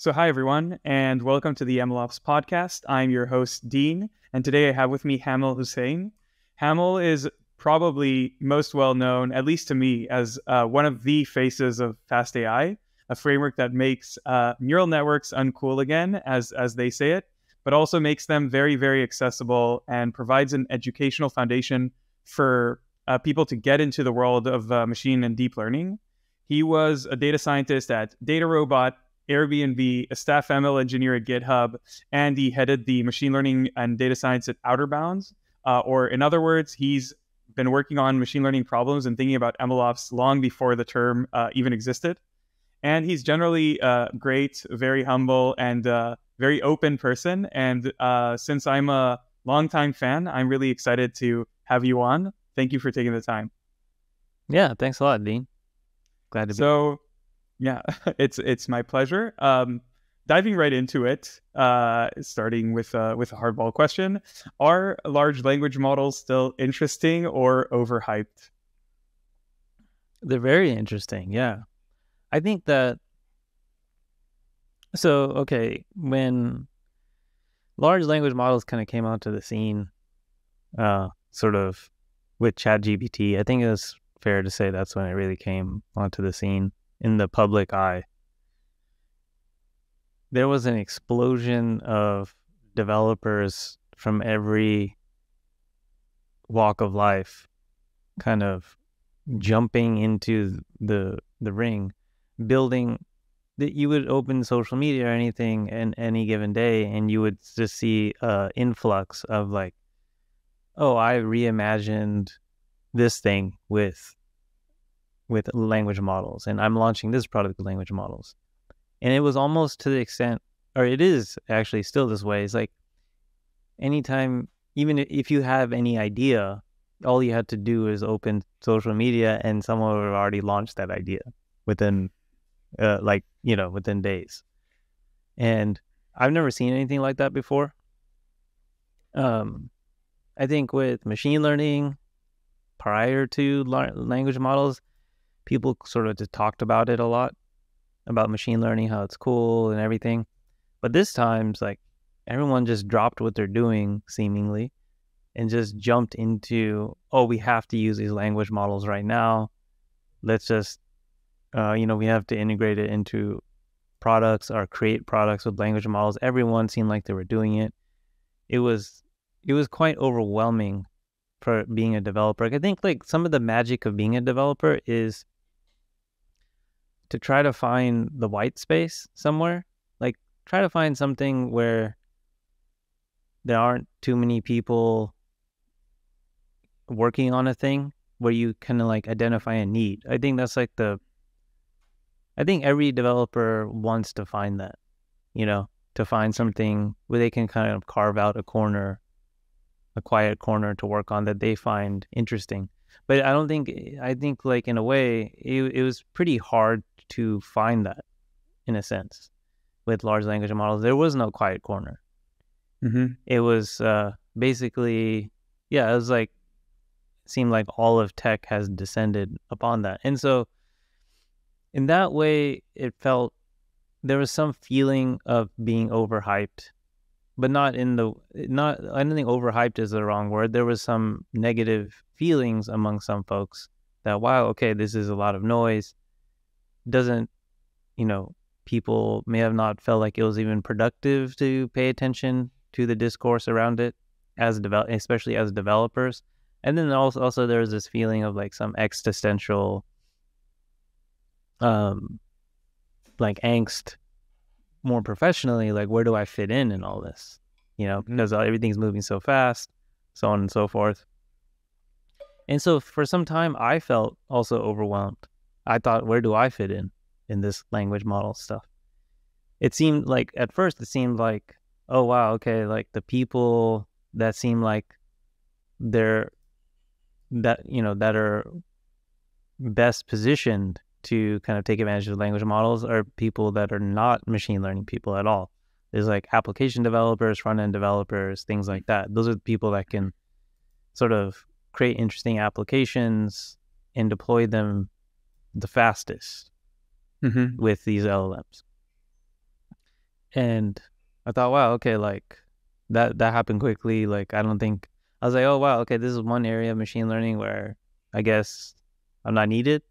So, hi everyone, and welcome to the MLOps podcast. I'm your host, Dean, and today I have with me Hamel Husain. Hamel is probably most well known, at least to me, as uh, one of the faces of Fast AI, a framework that makes uh, neural networks uncool again, as as they say it, but also makes them very, very accessible and provides an educational foundation for uh, people to get into the world of uh, machine and deep learning. He was a data scientist at DataRobot, Airbnb, a staff ML engineer at GitHub, and he headed the machine learning and data science at Outerbounds. Uh, or, in other words, he's been working on machine learning problems and thinking about MLOps long before the term uh, even existed. And he's generally uh, great, very humble, and uh, very open person. And uh, since I'm a longtime fan, I'm really excited to have you on. Thank you for taking the time. Yeah, thanks a lot, Dean. Glad to so, be. Yeah, it's it's my pleasure. Um, diving right into it, uh, starting with uh, with a hardball question: Are large language models still interesting or overhyped? They're very interesting. Yeah, I think that. So okay, when large language models kind of came onto the scene, uh, sort of with ChatGPT, I think it was fair to say that's when it really came onto the scene in the public eye. There was an explosion of developers from every walk of life kind of jumping into the the ring building that you would open social media or anything in any given day and you would just see uh influx of like oh i reimagined this thing with with language models and I'm launching this product with language models. And it was almost to the extent or it is actually still this way. It's like anytime even if you have any idea, all you had to do is open social media and someone would have already launched that idea within uh, like, you know, within days. And I've never seen anything like that before. Um I think with machine learning, prior to language models, people sort of just talked about it a lot, about machine learning, how it's cool and everything. But this time's like everyone just dropped what they're doing seemingly and just jumped into, oh, we have to use these language models right now. Let's just, uh, you know, we have to integrate it into products or create products with language models. Everyone seemed like they were doing it. It was, it was quite overwhelming for being a developer. I think like some of the magic of being a developer is to try to find the white space somewhere. Like try to find something where there aren't too many people working on a thing where you kind of like identify a need. I think that's like the I think every developer wants to find that, you know, to find something where they can kind of carve out a corner a quiet corner to work on that they find interesting. But I don't think I think like in a way it, it was pretty hard to find that in a sense with large language models. There was no quiet corner. Mm-hmm. It was uh, basically yeah, it was like it seemed like all of tech has descended upon that, and so in that way it felt there was some feeling of being overhyped but not in the not I don't think overhyped is the wrong word. There was some negative feelings among some folks that wow, okay, this is a lot of noise. Doesn't you know, people may have not felt like it was even productive to pay attention to the discourse around it as develop especially as developers. And then also also there's this feeling of like some existential um like angst more professionally, like where do I fit in in all this? You know, mm-hmm. because everything's moving so fast, so on and so forth. And so for some time, I felt also overwhelmed. I thought, where do I fit in in this language model stuff? It seemed like at first, it seemed like, oh wow, okay, like the people that seem like they're that you know that are best positioned to kind of take advantage of language models are people that are not machine learning people at all. There's like application developers, front end developers, things like that. Those are the people that can sort of create interesting applications and deploy them the fastest mm-hmm. with these LLMs. and I thought, wow, okay, like that that happened quickly. Like I don't think I was like, oh wow, okay, this is one area of machine learning where I guess I'm not needed.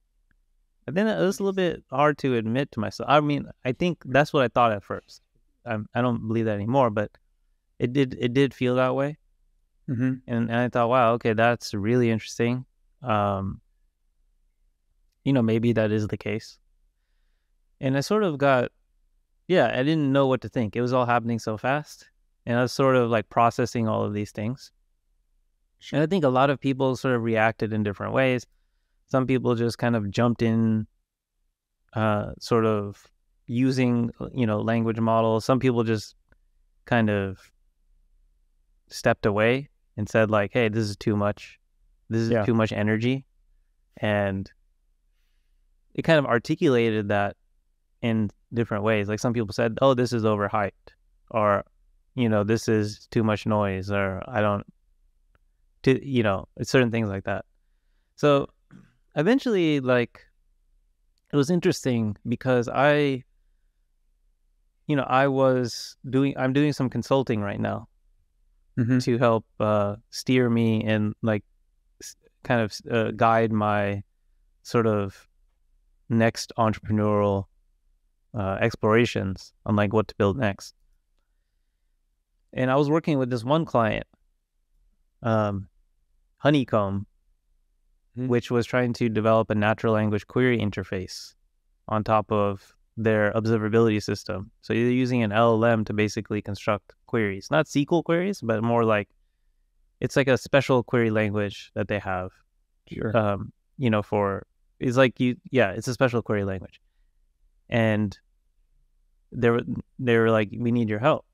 And then it was a little bit hard to admit to myself. I mean, I think that's what I thought at first. I'm, I don't believe that anymore, but it did it did feel that way. Mm-hmm. And, and I thought, wow, okay, that's really interesting. Um, you know, maybe that is the case. And I sort of got, yeah, I didn't know what to think. It was all happening so fast. And I was sort of like processing all of these things. And I think a lot of people sort of reacted in different ways. Some people just kind of jumped in, uh, sort of using, you know, language models. Some people just kind of stepped away and said like, "Hey, this is too much. This is Yeah. too much energy," and it kind of articulated that in different ways. Like some people said, "Oh, this is overhyped," or you know, "This is too much noise," or "I don't," to you know, certain things like that. So eventually, like, it was interesting because I, you know, I was doing, I'm doing some consulting right now Mm-hmm. to help uh, steer me and like s- kind of uh, guide my sort of next entrepreneurial uh, explorations on like what to build next. And I was working with this one client, um, Honeycomb, Mhm. which was trying to develop a natural language query interface on top of their observability system. So you're using an LLM to basically construct queries, not SQL queries, but more like it's like a special query language that they have. Sure. Um, you know, for it's like you, yeah, it's a special query language, and they were they were like, we need your help.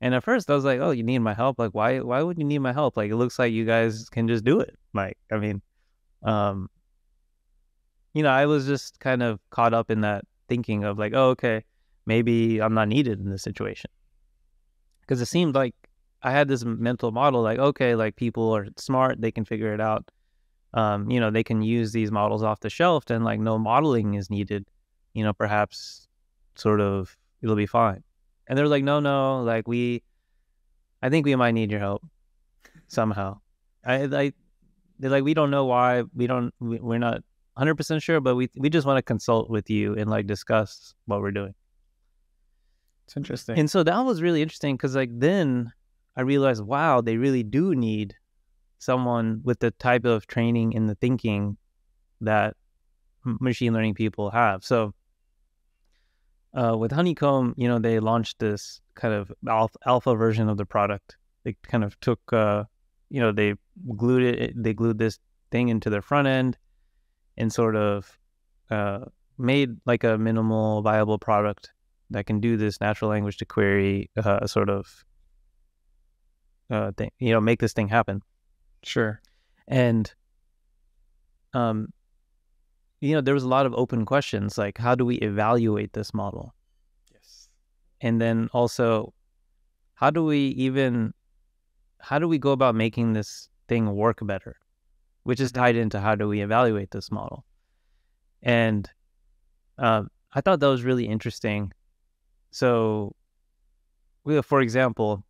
And at first, I was like, "Oh, you need my help? Like, why? Why would you need my help? Like, it looks like you guys can just do it. Like, I mean, um, you know, I was just kind of caught up in that thinking of like, oh, okay, maybe I'm not needed in this situation. Because it seemed like I had this mental model like, okay, like people are smart, they can figure it out. Um, you know, they can use these models off the shelf and like no modeling is needed. You know, perhaps sort of it'll be fine. And they're like, no, no, like we, I think we might need your help somehow. I, I, they're like, we don't know why, we don't, we, we're not 100% sure, but we we just want to consult with you and like discuss what we're doing. It's interesting. And so that was really interesting because like then I realized, wow, they really do need someone with the type of training and the thinking that machine learning people have. So uh, with Honeycomb, you know, they launched this kind of alpha, version of the product. They kind of took, uh, you know, they glued it, they glued this thing into their front end and sort of uh, made like a minimal viable product that can do this natural language to query uh, sort of uh, thing, you know, make this thing happen. Sure. And, um, you know, there was a lot of open questions like, how do we evaluate this model? Yes. And then also, how do we even, how do we go about making this thing work better? Which is tied into how do we evaluate this model? And um, I thought that was really interesting. So, we, for example,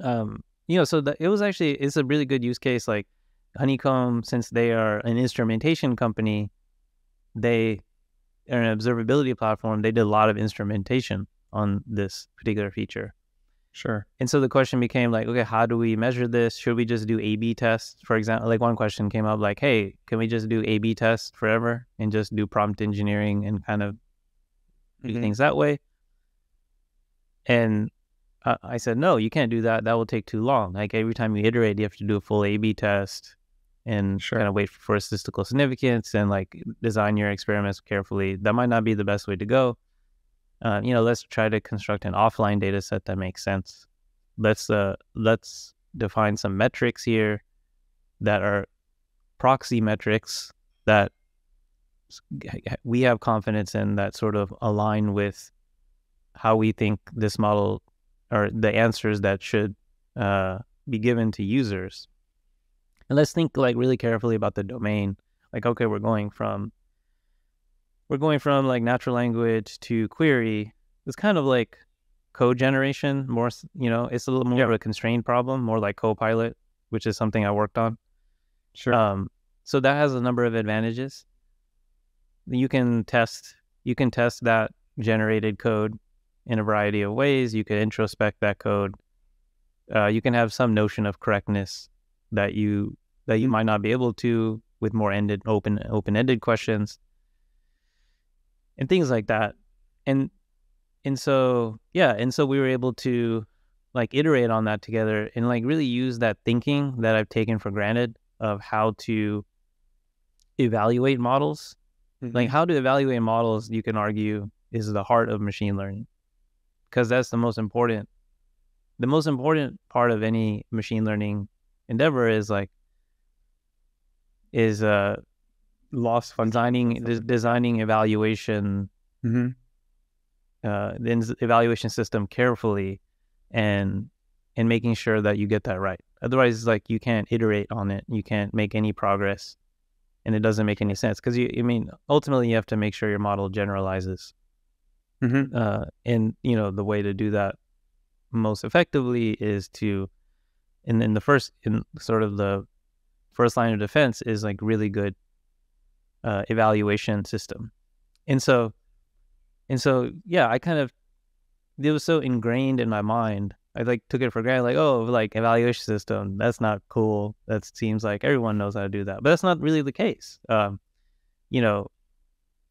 um, you know, so the, it was actually it's a really good use case. Like Honeycomb, since they are an instrumentation company, they are an observability platform. They did a lot of instrumentation on this particular feature. Sure. And so the question became like, okay, how do we measure this? Should we just do A B tests? For example, like one question came up like, hey, can we just do A B tests forever and just do prompt engineering and kind of do Mhm. things that way? And uh, I said, no, you can't do that. That will take too long. Like every time you iterate, you have to do a full A B test and Sure. kind of wait for statistical significance and like design your experiments carefully. That might not be the best way to go. Uh, you know, let's try to construct an offline data set that makes sense. Let's uh, let's define some metrics here that are proxy metrics that we have confidence in that sort of align with how we think this model or the answers that should uh, be given to users. And let's think like really carefully about the domain. Like, okay, we're going from we're going from like natural language to query. it's kind of like code generation. More, you know, it's a little more Yeah. of a constrained problem, more like Copilot, which is something I worked on. Sure. Um, so that has a number of advantages. You can test you can test that generated code in a variety of ways. You can introspect that code. Uh, you can have some notion of correctness that you that you Mm. might not be able to with more ended open open ended questions and things like that. And and so yeah, and so we were able to like iterate on that together and like really use that thinking that I've taken for granted of how to evaluate models. Like Mhm. how to evaluate models, you can argue, is the heart of machine learning. Because that's the most important the most important part of any machine learning endeavor is like is uh loss designing des- designing evaluation mm-hmm. uh, the evaluation system carefully and and making sure that you get that right. Otherwise, it's like you can't iterate on it, you can't make any progress, and it doesn't make any sense because you. I mean, ultimately, you have to make sure your model generalizes, Mhm. uh, and you know the way to do that most effectively is to, and then the first in sort of the first line of defense is like really good uh, evaluation system, and so and so, yeah, I kind of it was so ingrained in my mind. I like took it for granted, like, oh, like evaluation system, that's not cool. That seems like everyone knows how to do that, but that's not really the case. Um, you know,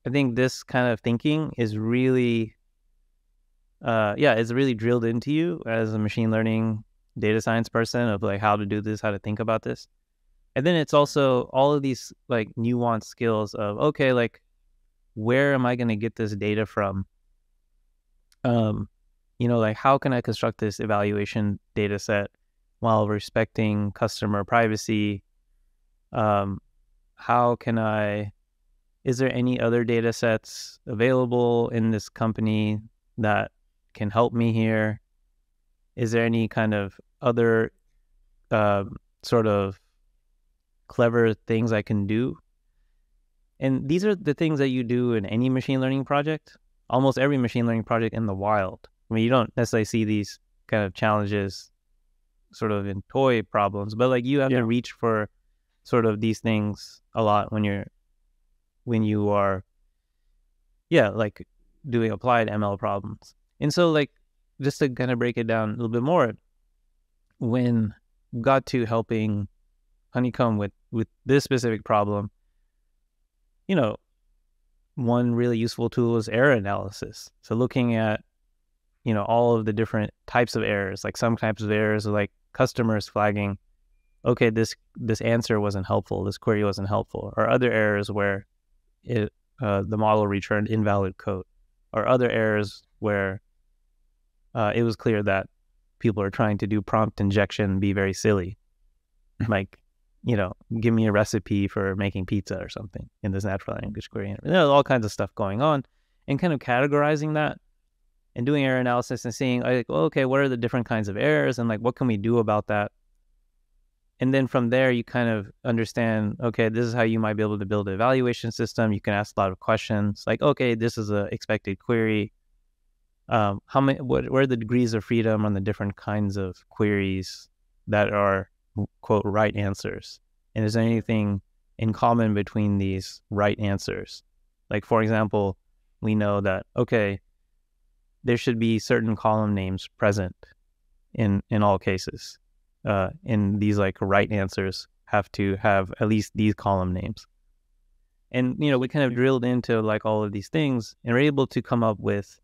I think this kind of thinking is really, uh, yeah, it's really drilled into you as a machine learning data science person of like how to do this, how to think about this, and then it's also all of these like nuanced skills of okay, like where am I going to get this data from? Um, you know, like how can I construct this evaluation data set while respecting customer privacy? Um, how can I? Is there any other data sets available in this company that can help me here? Is there any kind of other um sort of clever things I can do and these are the things that you do in any machine learning project, almost every machine learning project in the wild. I mean, you don't necessarily see these kind of challenges sort of in toy problems, but like you have Yeah. to reach for sort of these things a lot when you're, when you are, yeah, like doing applied ML problems. And so, like, just to kind of break it down a little bit more, when got to helping Honeycomb with, with this specific problem, you know, one really useful tool is error analysis. So looking at, you know, all of the different types of errors, like some types of errors are like customers flagging, okay, this this answer wasn't helpful, this query wasn't helpful, or other errors where it uh, the model returned invalid code, or other errors where uh, it was clear that people are trying to do prompt injection be very silly, like you know, give me a recipe for making pizza or something in this natural language query. There's all kinds of stuff going on, and kind of categorizing that and doing error analysis and seeing like, well, okay, what are the different kinds of errors and like what can we do about that? And then from there, you kind of understand, okay, this is how you might be able to build an evaluation system. You can ask a lot of questions like, okay, this is a expected query. Um, how many? What? Where are the degrees of freedom on the different kinds of queries that are quote right answers? And is there anything in common between these right answers? Like for example, we know that okay, there should be certain column names present in in all cases. Uh, and these like right answers have to have at least these column names. And you know, we kind of drilled into like all of these things and we're able to come up with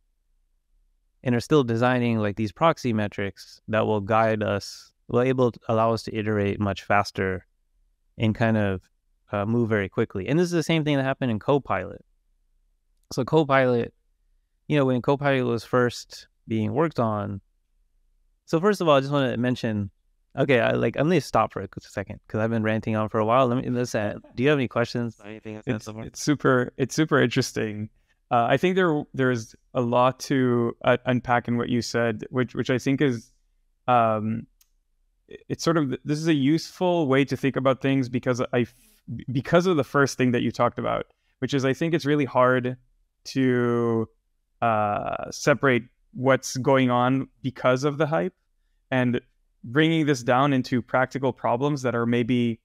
and are still designing like these proxy metrics that will guide us, will able to allow us to iterate much faster and kind of uh, move very quickly. And this is the same thing that happened in Copilot. So Copilot, you know, when Copilot was first being worked on. So first of all, I just want to mention. Okay, I like I'm gonna stop for a second because I've been ranting on for a while. Let me let's. Uh, do you have any questions? Anything it's, it's super it's super interesting. Uh, I think there there's a lot to uh, unpack in what you said, which which I think is, um, it's sort of this is a useful way to think about things because I because of the first thing that you talked about, which is I think it's really hard to uh, separate what's going on because of the hype and bringing this down into practical problems that are maybe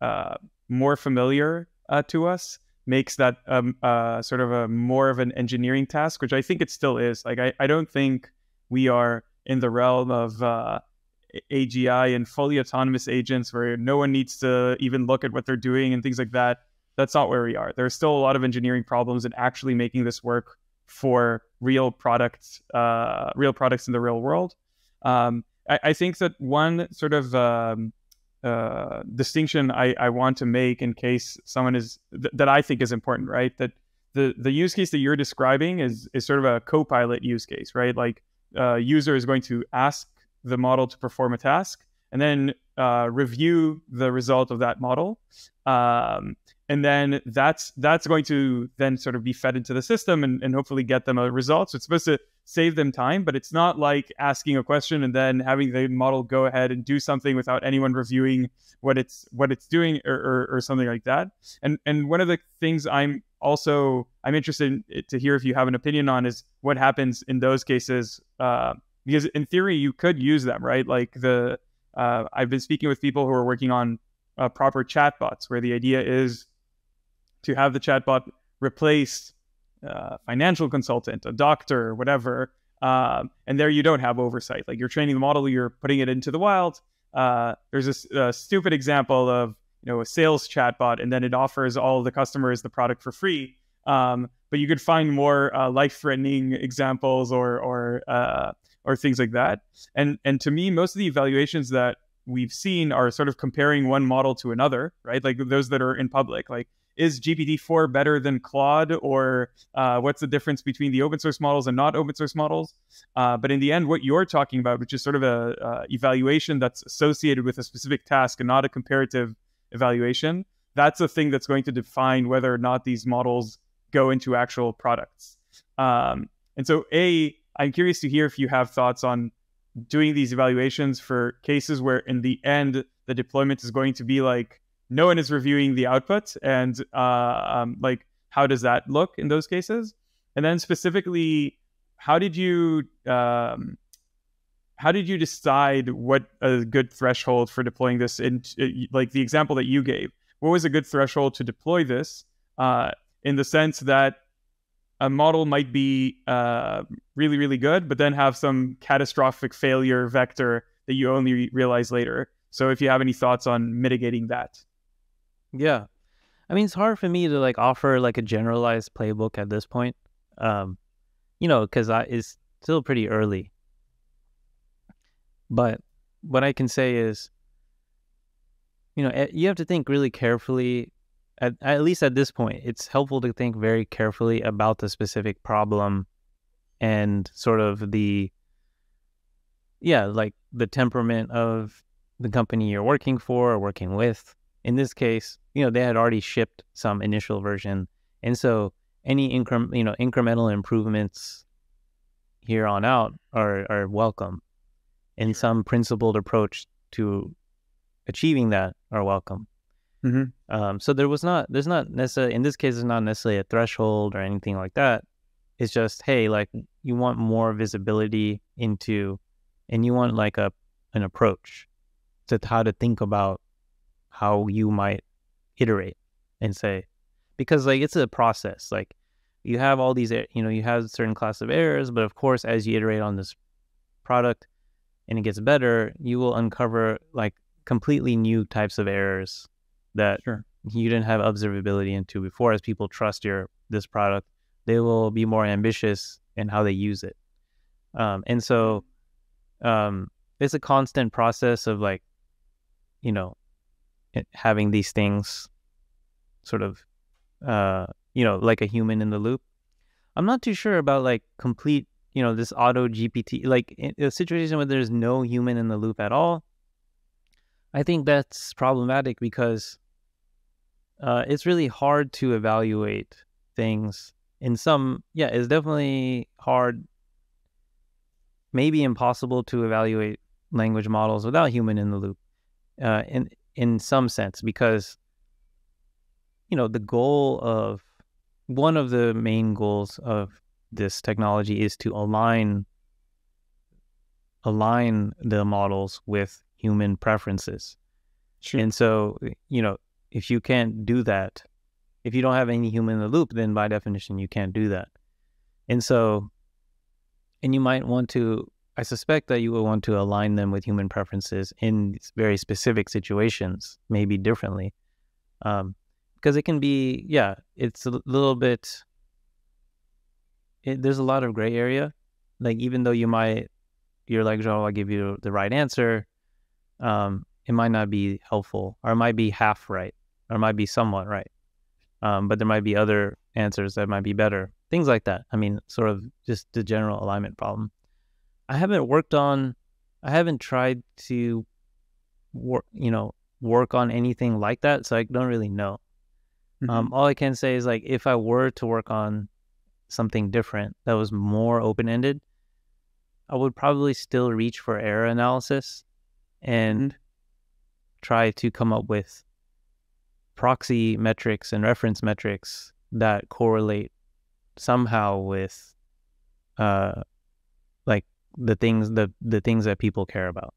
uh, more familiar uh, to us makes that um, uh, sort of a more of an engineering task, which I think it still is. Like I, I don't think we are in the realm of uh, AGI and fully autonomous agents where no one needs to even look at what they're doing and things like that. That's not where we are. There's still a lot of engineering problems in actually making this work for real products, uh, real products in the real world. Um, I, I, think that one sort of um, uh, distinction I, I want to make in case someone is th- that I think is important, right? That the the use case that you're describing is is sort of a co-pilot use case, right? Like uh, user is going to ask the model to perform a task and then uh, review the result of that model. Um, and then that's that's going to then sort of be fed into the system and, and hopefully get them a result. So it's supposed to save them time, but it's not like asking a question and then having the model go ahead and do something without anyone reviewing what it's what it's doing or, or, or something like that. And and one of the things I'm also I'm interested in, to hear if you have an opinion on is what happens in those cases uh, because in theory you could use them, right? Like the uh, I've been speaking with people who are working on uh, proper chatbots, where the idea is to have the chatbot replace a uh, financial consultant, a doctor, whatever. Um, and there you don't have oversight. Like you're training the model, you're putting it into the wild. Uh, there's a, a, stupid example of you know a sales chatbot, and then it offers all the customers the product for free. Um, but you could find more uh, life-threatening examples or or uh, or things like that. And and to me, most of the evaluations that we've seen are sort of comparing one model to another, right? Like those that are in public. Like, is GPT-4 better than Claude, or uh, what's the difference between the open source models and not open source models? Uh, but in the end, what you're talking about, which is sort of a uh, evaluation that's associated with a specific task and not a comparative evaluation, that's a thing that's going to define whether or not these models go into actual products. Um, and so, a I'm curious to hear if you have thoughts on doing these evaluations for cases where, in the end, the deployment is going to be like no one is reviewing the output, and uh, um, like how does that look in those cases? And then specifically, how did you um, how did you decide what a good threshold for deploying this in like the example that you gave what was a good threshold to deploy this uh, in the sense that a model might be uh, really, really good, but then have some catastrophic failure vector that you only realize later. So if you have any thoughts on mitigating that. Yeah. I mean, it's hard for me to like offer like a generalized playbook at this point. Um, you know, because it's still pretty early. But what I can say is, you know, you have to think really carefully at, at least at this point, it's helpful to think very carefully about the specific problem and sort of the, yeah, like the temperament of the company you're working for or working with. In this case, you know, they had already shipped some initial version. And so any incre- you know, incremental improvements here on out are, are welcome. And some principled approach to achieving that are welcome. Mm-hmm. Um, so there was not, there's not necessarily, in this case, it's not necessarily a threshold or anything like that. It's just, hey, like you want more visibility into, and you want like a, an approach to how to think about how you might iterate and say, because like it's a process. Like you have all these, you know, you have a certain class of errors, but of course, as you iterate on this product and it gets better, you will uncover like completely new types of errors that sure. you didn't have observability into before. As people trust your this product, they will be more ambitious in how they use it. Um, and so um, it's a constant process of like, you know, having these things sort of, uh, you know, like a human in the loop. I'm not too sure about like complete, you know, this AutoGPT, like a situation where there's no human in the loop at all. I think that's problematic because uh, it's really hard to evaluate things. In some, yeah, it's definitely hard, maybe impossible to evaluate language models without human in the loop. Uh, in in some sense, because you know the goal of one of the main goals of this technology is to align align the models with human preferences. Sure. And so, you know, if you can't do that, if you don't have any human in the loop, then by definition, you can't do that. And so, and you might want to, I suspect that you will want to align them with human preferences in very specific situations, maybe differently. Um, because it can be, yeah, it's a little bit, it, there's a lot of gray area. Like, even though you might, you're like, oh, I'll give you the right answer, um, it might not be helpful, or it might be half right, or it might be somewhat right. Um, but there might be other answers that might be better. Things like that. I mean, sort of just the general alignment problem. I haven't worked on, I haven't tried to work, you know, work on anything like that. So I don't really know. Mhm. Um, all I can say is like, if I were to work on something different that was more open ended, I would probably still reach for error analysis and try to come up with proxy metrics and reference metrics that correlate somehow with uh the things the the things that people care about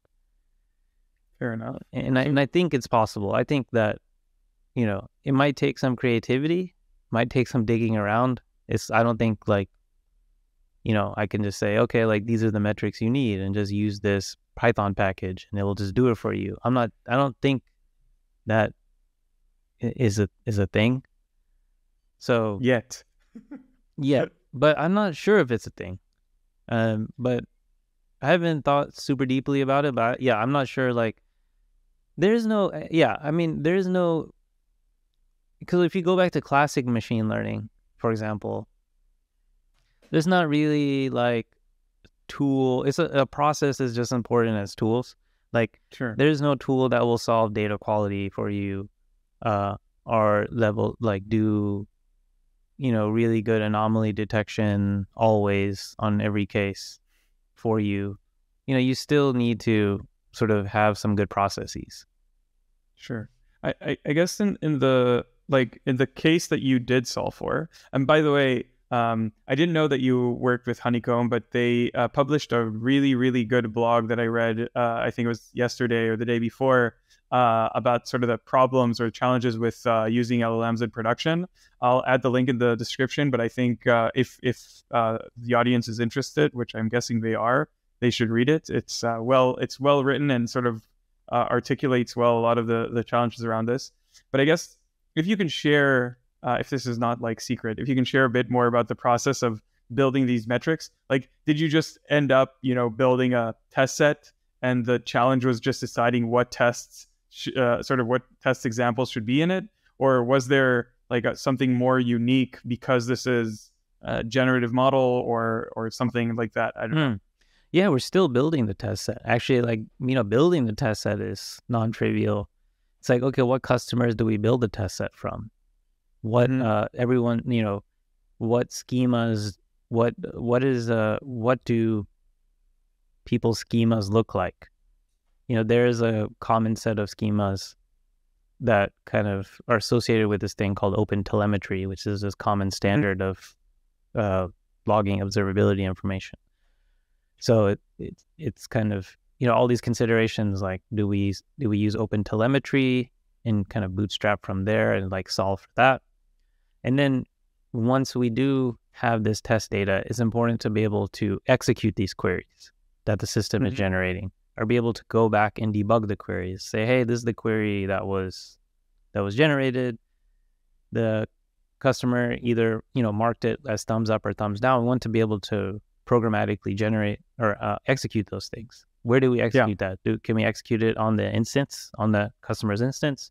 Fair enough. and I, and I think it's possible i think that you know it might take some creativity might take some digging around it's i don't think like you know i can just say okay like these are the metrics you need and just use this python package and it will just do it for you i'm not i don't think that is a is a thing so Yet. yeah, but I'm not sure if it's a thing. Um, but I haven't thought super deeply about it. But yeah, I'm not sure. Like, there's no. uh, Yeah, I mean, there's no. Because if you go back to classic machine learning, for example, there's not really like tool. It's a, a process is just important as tools. Like Sure. there's no tool that will solve data quality for you uh or level like do you know really good anomaly detection always on every case for you you know you still need to sort of have some good processes Sure. I, I, I guess in, in the like in the case that you did solve for, and by the way, um, I didn't know that you worked with Honeycomb, but they uh, published a really really good blog that I read. Uh, I think it was yesterday or the day before uh, about sort of the problems or challenges with uh, using LLMs in production. I'll add the link in the description, but I think uh, if if uh, the audience is interested, which I'm guessing they are, they should read it. It's uh, well it's well written and sort of uh, articulates well a lot of the the challenges around this. But I guess if you can share, if this is not like secret, if you can share a bit more about the process of building these metrics, like did you just end up, you know, building a test set, and the challenge was just deciding what tests, sh- uh, sort of what test examples should be in it, or was there like a, something more unique because this is a generative model or or something like that? I don't know. Hmm. yeah we're still building the test set actually like you know building the test set is non-trivial it's like okay what customers do we build the test set from what Mhm. uh everyone you know what schemas what what is uh what do people's schemas look like you know there's a common set of schemas that kind of are associated with this thing called OpenTelemetry which is this common standard of uh logging observability information. So it, it it's kind of you know all these considerations like do we do we use OpenTelemetry and kind of bootstrap from there and like solve for that? And then once we do have this test data it's important to be able to execute these queries that the system is Mhm. generating or be able to go back and debug the queries say hey this is the query that was that was generated the customer either you know marked it as thumbs up or thumbs down we want to be able to programmatically generate or uh, execute those things. Where do we execute that? Do can we execute it on the instance, on the customer's instance?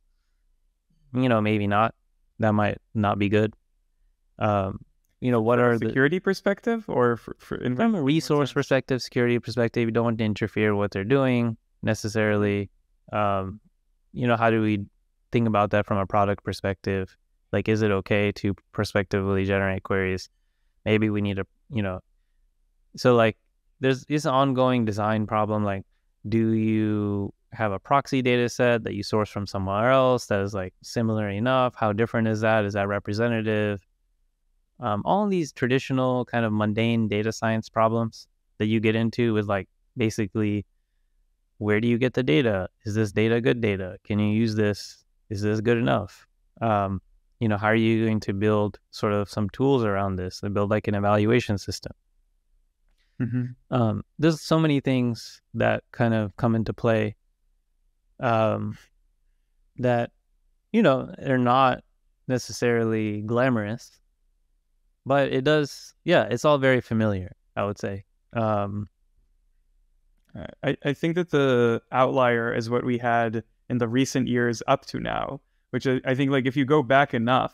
You know, maybe not. That might not be good. Um, you know, what From a are the security perspective or for, for from a resource perspective, security perspective, you don't want to interfere with what they're doing necessarily. Um, you know, how do we think about that from a product perspective? Like, is it okay to prospectively generate queries? Maybe we need to, you know, so like there's this ongoing design problem. Like, do you have a proxy data set that you source from somewhere else that is like similar enough? How different is that? Is that representative? Um, all these traditional kind of mundane data science problems that you get into with like basically where do you get the data? Is this data good data? Can you use this? Is this good enough? Um, you know, how are you going to build sort of some tools around this and build like an evaluation system? Mm-hmm. Um, there's so many things that kind of come into play um, that, you know, they're not necessarily glamorous, but it does, yeah, it's all very familiar, I would say. Um, I, I think that the outlier is what we had in the recent years up to now, which I, I think like if you go back enough,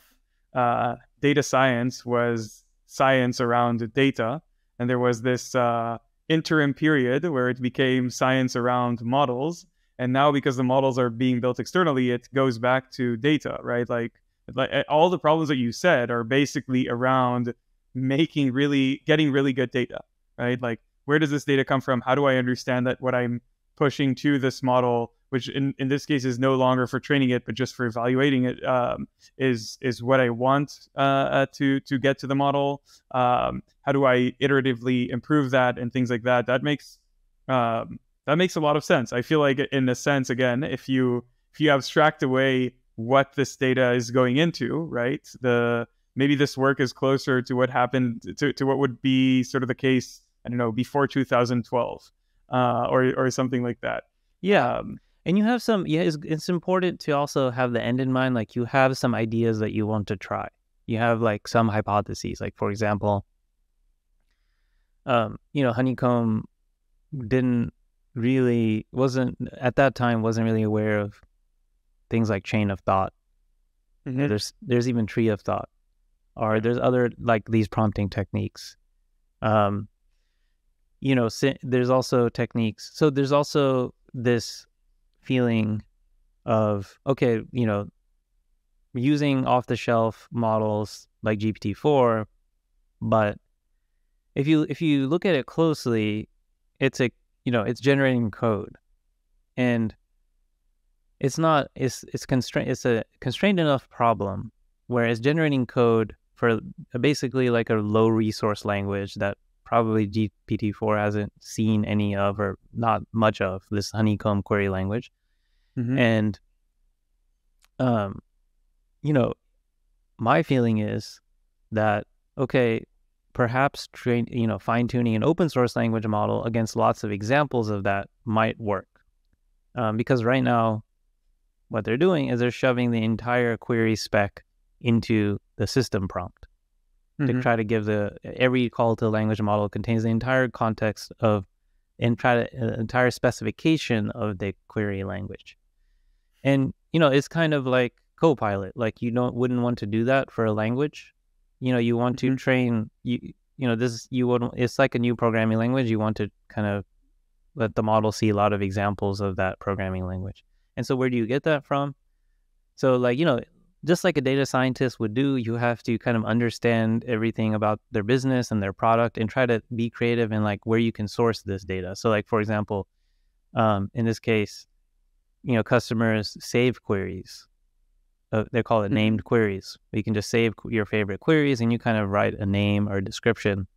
uh, data science was science around data, and there was this uh, interim period where it became science around models, and now because the models are being built externally, it goes back to data, right? Like like all the problems that you said are basically around making really getting really good data, right? Like where does this data come from? How do I understand that what I'm pushing to this model, which in, in this case is no longer for training it, but just for evaluating it, um, is is what I want uh, uh, to to get to the model. Um, how do I iteratively improve that and things like that? That makes um, that makes a lot of sense. I feel like in a sense, again, if you if you abstract away what this data is going into, right? The maybe this work is closer to what happened to, to what would be sort of the case I don't know, before 2012 uh, or, or something like that. Yeah. Um, and you have some, yeah, it's, it's important to also have the end in mind. Like you have some ideas that you want to try. You have like some hypotheses. Like, for example, um, you know, Honeycomb didn't really, wasn't, at that time, wasn't really aware of things like chain of thought. Mm-hmm. There's, there's even tree of thought or there's other like these prompting techniques. Um, you know, there's also techniques. So there's also this feeling of, okay, you know, using off the shelf models like GPT-4, but if you if you look at it closely, it's a you know, it's generating code. And it's not it's it's constrained it's a constrained enough problem where it's generating code for basically like a low resource language that probably GPT-4 hasn't seen any of or not much of this honeycomb query language. Mm-hmm. And, um, you know, my feeling is that, okay, perhaps train, you know, fine tuning an open source language model against lots of examples of that might work. Um, because right now, what they're doing is they're shoving the entire query spec into the system prompt mm-hmm. to try to give the every call to language model contains the entire context of and try to uh, entire specification of the query language. And you know, it's kind of like Copilot. Like you don't wouldn't want to do that for a language. You know, you want mm-hmm. to train you you know this you would it's like a new programming language. You want to kind of let the model see a lot of examples of that programming language. And so where do you get that from? So like, you know, just like a data scientist would do, you have to kind of understand everything about their business and their product and try to be creative in like where you can source this data. So, like for example, um, in this case, you know, customers save queries. Uh, they call it mm-hmm. named queries. You can just save your favorite queries and you kind of write a name or a description.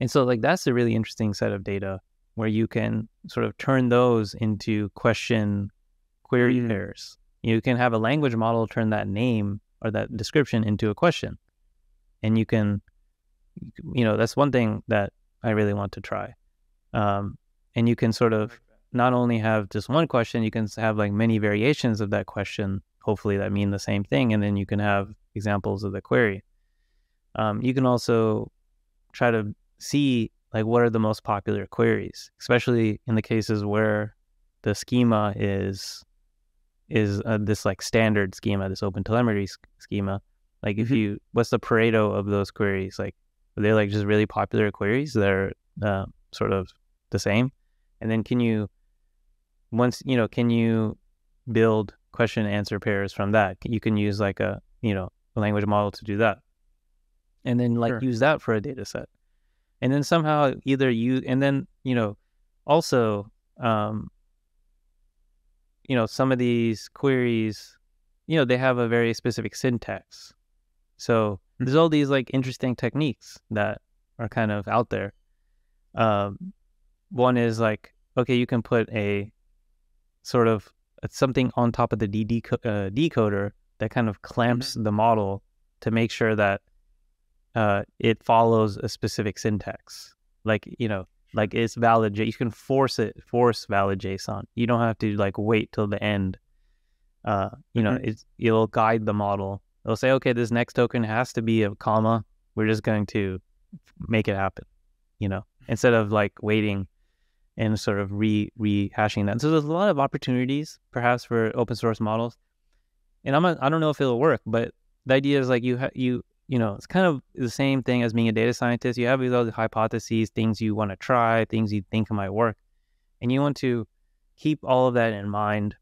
And so, like that's a really interesting set of data where you can sort of turn those into question query mm-hmm. pairs you can have a language model turn that name or that description into a question. And you can, you know, that's one thing that I really want to try. Um, and you can sort of not only have just one question, you can have like many variations of that question, hopefully that mean the same thing. And then you can have examples of the query. Um, you can also try to see like what are the most popular queries, especially in the cases where the schema is is uh, this like standard schema, this OpenTelemetry schema. Like if mm-hmm. you, what's the Pareto of those queries? Like are they like just really popular queries that are uh, sort of the same? And then can you, once you know, can you build question answer pairs from that? You can use like a you know a language model to do that, and then like sure. use that for a data set, and then somehow either you and then you know also um, you know, some of these queries, you know, they have a very specific syntax. So there's all these like interesting techniques that are kind of out there. Um, one is like, okay, you can put a sort of uh, something on top of the DD uh, decoder that kind of clamps Mm-hmm. the model to make sure that uh, it follows a specific syntax. Like you know, like it's valid. J- You can force it, force valid JSON. You don't have to like wait till the end. Uh, you know, Mhm. it's it'll guide the model. It'll say, okay, this next token has to be a comma. We're just going to make it happen. You know, instead of like waiting and sort of re rehashing that. So there's a lot of opportunities, perhaps, for open source models. And I'm not, I don't know if it'll work, but the idea is like you ha- you you know it's kind of the same thing as being a data scientist. You have these other hypotheses, things you want to try, things you think might work, and you want to keep all of that in mind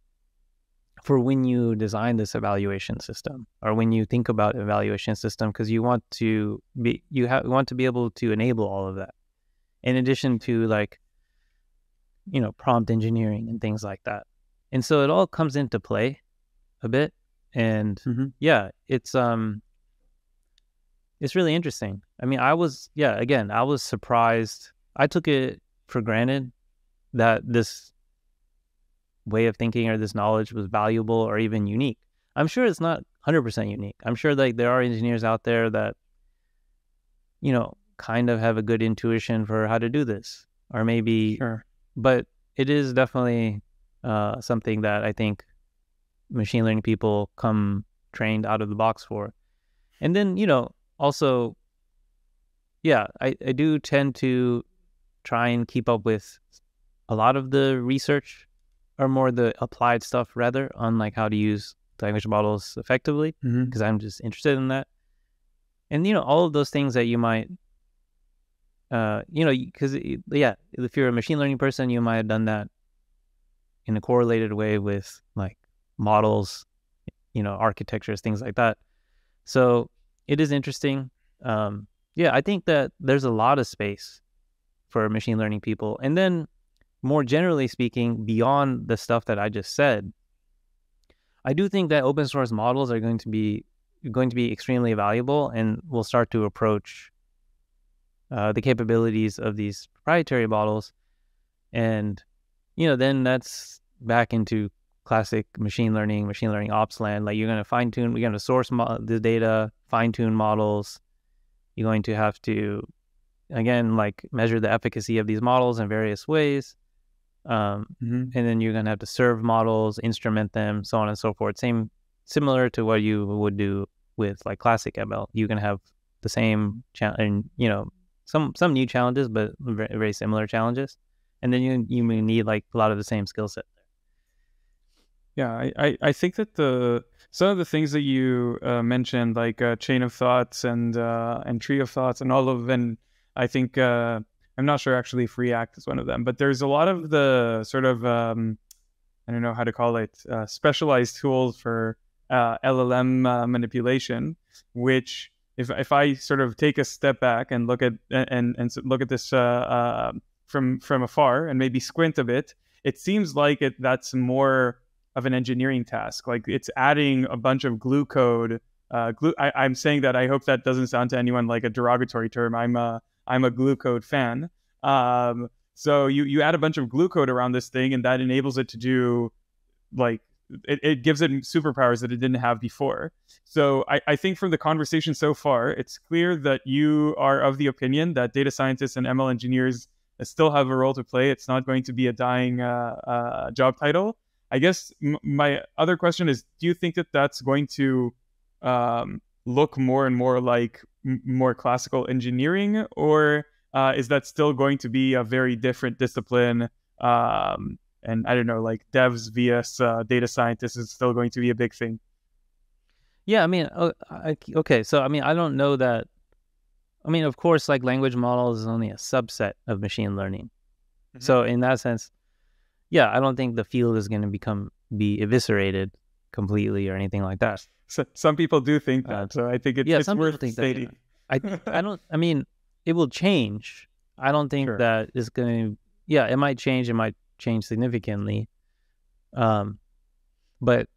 for when you design this evaluation system or when you think about evaluation system because you want to be you have want to be able to enable all of that in addition to like you know prompt engineering and things like that and so it all comes into play a bit and Mhm. yeah it's um it's really interesting i mean i was yeah again i was surprised i took it for granted that this way of thinking or this knowledge was valuable or even unique i'm sure it's not 100% unique i'm sure like there are engineers out there that you know kind of have a good intuition for how to do this or maybe Sure. but it is definitely uh, something that I think machine learning people come trained out of the box for. And then, you know, also, yeah, I, I do tend to try and keep up with a lot of the research or more the applied stuff rather on like how to use language models effectively because I'm just interested in that. And you know, all of those things that you might, uh, you know, because yeah, if you're a machine learning person, you might have done that in a correlated way with like models, you know, architectures, things like that. So it is interesting. Um, yeah, I think that there's a lot of space for machine learning people, and then more generally speaking, beyond the stuff that I just said, I do think that open source models are going to be going to be extremely valuable and will start to approach uh, the capabilities of these proprietary models. And, you know, then that's back into classic machine learning, machine learning ops land. Like you're going to fine tune, you're going to source mo- the data, fine tune models. You're going to have to, again, like measure the efficacy of these models in various ways. Um, Mhm. and then you're going to have to serve models, instrument them, so on and so forth. Same, similar to what you would do with like classic ML. You can have the same challenge, and you know, some some new challenges, but very, very similar challenges. And then you you may need like a lot of the same skill set. Yeah, I, I, I think that the some of the things that you uh, mentioned, like uh, chain of thoughts and uh, and tree of thoughts, and all of them, I think uh, I'm not sure actually if React is one of them, but there's a lot of the sort of um, I don't know how to call it uh, specialized tools for uh, LLM manipulation, which if if I sort of take a step back and look at and and look at this from from afar and maybe squint a bit, it seems like it that's more of an engineering task. Like it's adding a bunch of glue code. Uh, glue. I, I'm saying that. I hope that doesn't sound to anyone like a derogatory term. I'm a I'm a glue code fan. Um, so you you add a bunch of glue code around this thing, and that enables it to do like it, it gives it superpowers that it didn't have before. So I, I think from the conversation so far, it's clear that you are of the opinion that data scientists and ML engineers still have a role to play. It's not going to be a dying uh, uh, job title. I guess m- my other question is: Do you think that that's going to um, look more and more like m- more classical engineering, or uh, is that still going to be a very different discipline? Um, and I don't know, like devs vs uh, data scientists is still going to be a big thing. Yeah, I mean, I, okay, so I mean, I don't know that. I mean, of course, like language models is only a subset of machine learning. Mhm. So in that sense, yeah, I don't think the field is going to become be eviscerated completely or anything like that. So, some people do think that, Uh, so I think it's, yeah, it's some people worth think that, yeah. stating. I I don't. I mean, it will change. I don't think Sure. that it's going to. Yeah, it might change. It might change significantly. Um, but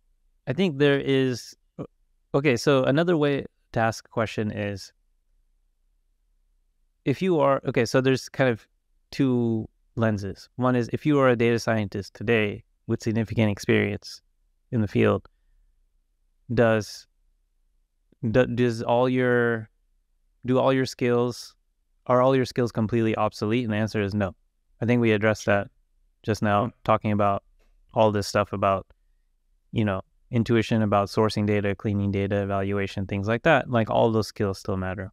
I think there is. Okay, so another way to ask a question is if you are okay, so there's kind of two lenses. One is if you are a data scientist today with significant experience in the field, does do, does all your do all your skills are all your skills completely obsolete? And the answer is no. I think we addressed that just now, talking about all this stuff about, you know, intuition about sourcing data, cleaning data, evaluation, things like that. Like all those skills still matter.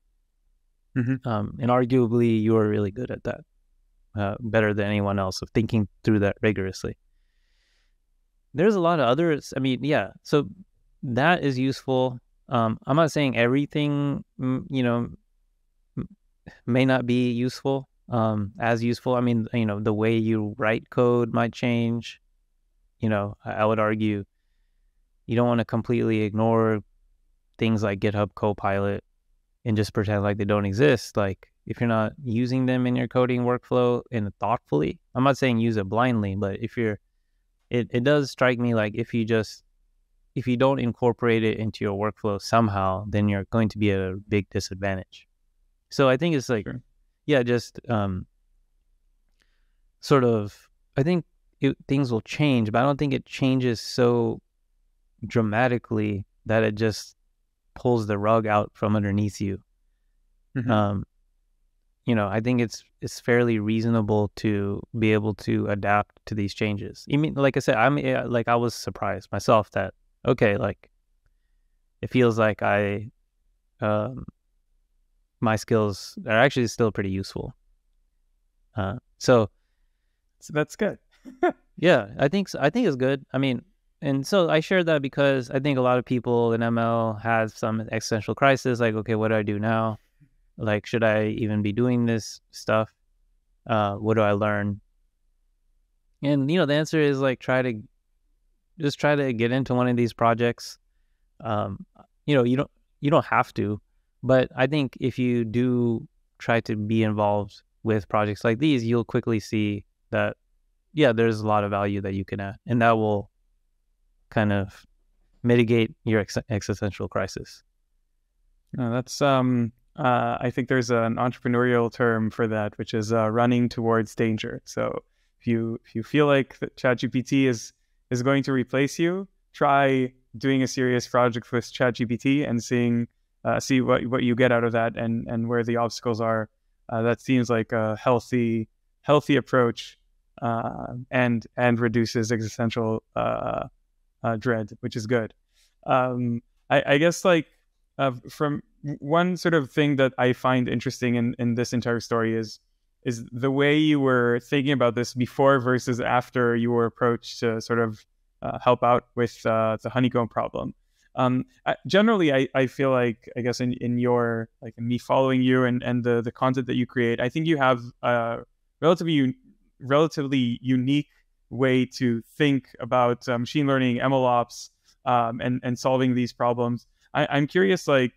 Mm-hmm. Um, and arguably, you are really good at that, uh, better than anyone else of thinking through that rigorously. There's a lot of others. I mean, yeah. So that is useful. Um, I'm not saying everything, mm, you know, may not be useful, um, as useful. I mean, you know, the way you write code might change. You know, I, I would argue you don't want to completely ignore things like GitHub Copilot and just pretend like they don't exist. Like if you're not using them in your coding workflow and thoughtfully, I'm not saying use it blindly, but if you're, it, it does strike me like if you just, if you don't incorporate it into your workflow somehow, then you're going to be at a big disadvantage. So I think it's like, Sure. yeah, just um, sort of, I think it, things will change, but I don't think it changes so dramatically that it just pulls the rug out from underneath you. Mhm. Um, you know, I think it's it's fairly reasonable to be able to adapt to these changes. You mean, like I said, I'm like I was surprised myself that okay, like it feels like I, um, my skills are actually still pretty useful. Uh, so So that's good. yeah, I think so. I think it's good. I mean, and so I shared that because I think a lot of people in ML have some existential crisis. Like, okay, what do I do now? Like, should I even be doing this stuff? Uh, what do I learn? And you know, the answer is like try to just try to get into one of these projects. Um, you know, you don't you don't have to, but I think if you do try to be involved with projects like these, you'll quickly see that yeah, there's a lot of value that you can add, and that will kind of mitigate your ex- existential crisis. No, that's um uh I think there's an entrepreneurial term for that, which is uh, running towards danger. So if you if you feel like ChatGPT is is going to replace you, try doing a serious project with ChatGPT and seeing uh, see what what you get out of that and and where the obstacles are. Uh, that seems like a healthy healthy approach uh, and and reduces existential uh, dread, which is good. Um, I, I guess like from one sort of thing that I find interesting in, in this entire story is is the way you were thinking about this before versus after you were approached to sort of uh, help out with uh, the honeycomb problem. Um, I, generally, I, I feel like I guess in, in your like me following you and, and the the content that you create, I think you have a relatively un- relatively unique way to think about uh, machine learning, MLOps, um, and and solving these problems. I, I'm curious, like,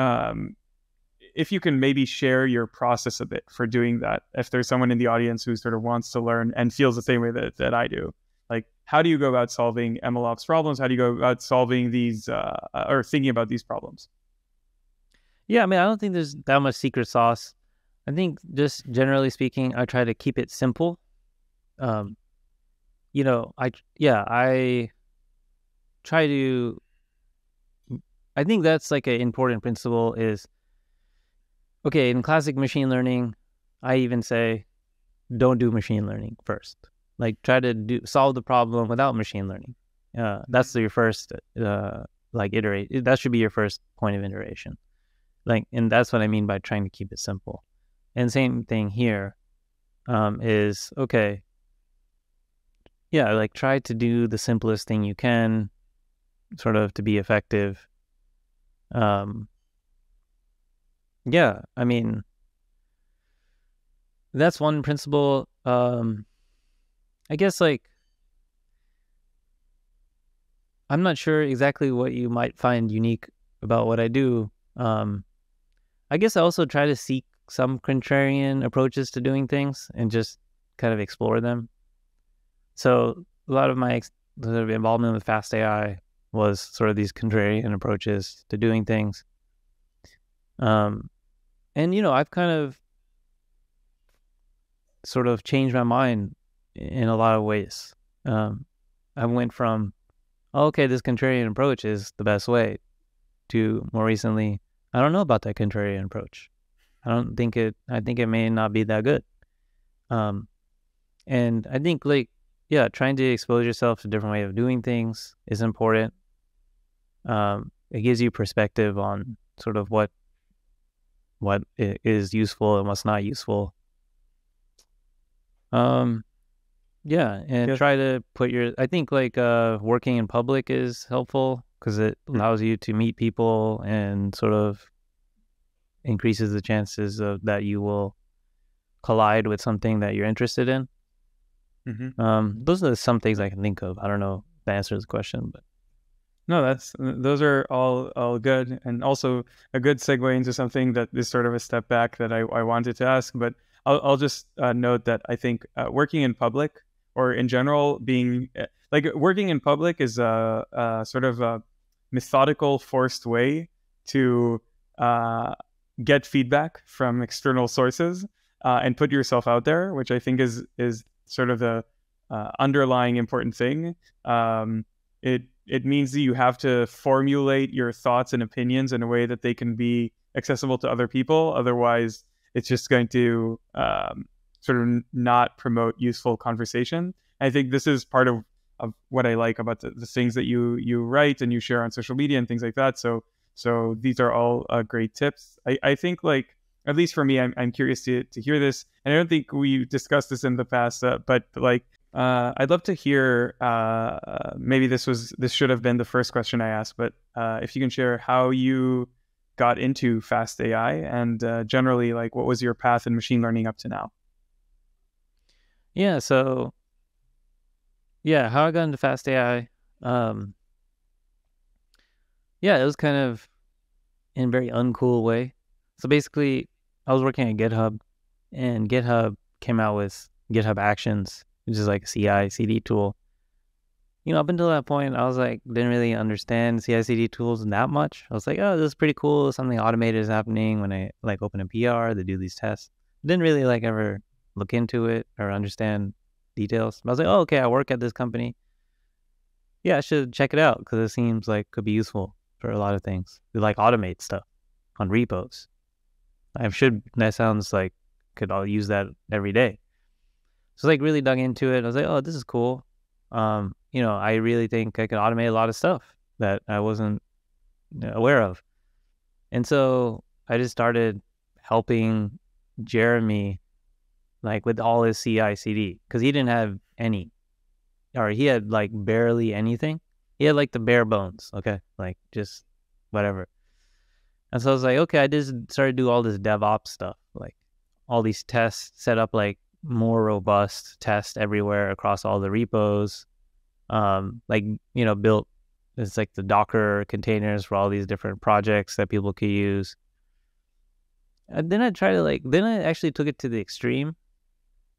um, if you can maybe share your process a bit for doing that. If there's someone in the audience who sort of wants to learn and feels the same way that, that I do, like, how do you go about solving MLOps problems? How do you go about solving these uh, or thinking about these problems? Yeah, I mean, I don't think there's that much secret sauce. I think just generally speaking, I try to keep it simple. Um, you know, I yeah, I try to. I think that's like an important principle. Is okay in classic machine learning. I even say, don't do machine learning first. Like try to do solve the problem without machine learning. Uh, that's your first uh, like iterate. That should be your first point of iteration. Like, and that's what I mean by trying to keep it simple. And same thing here um, is okay. Yeah, like try to do the simplest thing you can, sort of to be effective. Um, yeah, I mean, that's one principle. Um, I guess like I'm not sure exactly what you might find unique about what I do. Um, I guess I also try to seek some contrarian approaches to doing things and just kind of explore them. So a lot of my sort of involvement with Fast AI was sort of these contrarian approaches to doing things. Um, and you know, I've kind of sort of changed my mind in a lot of ways. Um, I went from, okay, this contrarian approach is the best way, to more recently, I don't know about that contrarian approach. I don't think it. I think it may not be that good. Um, and I think like yeah, trying to expose yourself to different way of doing things is important. Um, it gives you perspective on sort of what what is useful and what's not useful. Um, yeah, and try to put your. I think like uh, working in public is helpful because it hmm. allows you to meet people and sort of increases the chances of that you will collide with something that you're interested in. Mm-hmm. Um, those are some things I can think of. I don't know the answer to the question, but no, that's those are all all good, and also a good segue into something that is sort of a step back that I, I wanted to ask. But I'll, I'll just uh, note that I think uh, working in public or in general being uh, like working in public is a, a sort of a methodical, forced way to uh, get feedback from external sources uh, and put yourself out there, which I think is is sort of the uh, underlying important thing. Um, it it means that you have to formulate your thoughts and opinions in a way that they can be accessible to other people. Otherwise, it's just going to um, sort of not promote useful conversation. I think this is part of, of what I like about the, the things that you you write and you share on social media and things like that. So so these are all uh, great tips. I, I think like at least for me, I'm, I'm curious to, to hear this. And I don't think we discussed this in the past, uh, but like uh, I'd love to hear. Uh, maybe this was this should have been the first question I asked, but uh, if you can share how you got into fast AI and uh, generally like what was your path in machine learning up to now? Yeah. So yeah, how I got into fast AI. Um, yeah, it was kind of in a very uncool way. So basically, I was working at GitHub, and GitHub came out with GitHub Actions, which is like a CI CD tool. You know, up until that point, I was like, didn't really understand CI CD tools that much. I was like, oh, this is pretty cool. Something automated is happening when I like open a PR, they do these tests. Didn't really like ever look into it or understand details. I was like, oh, okay, I work at this company. Yeah, I should check it out because it seems like could be useful for a lot of things. We like automate stuff on repos. I should that sounds like could all use that every day. So like really dug into it. I was like, oh, this is cool. Um, you know, I really think I can automate a lot of stuff that I wasn't aware of. And so I just started helping Jeremy like with all his CI CD because he didn't have any, or he had like barely anything. He had like the bare bones. Okay, like just whatever. And so I was like, okay, I just started to do all this DevOps stuff, like all these tests, set up like more robust test everywhere across all the repos. Um, like, you know, built it's like the Docker containers for all these different projects that people could use. And then I tried to like, then I actually took it to the extreme.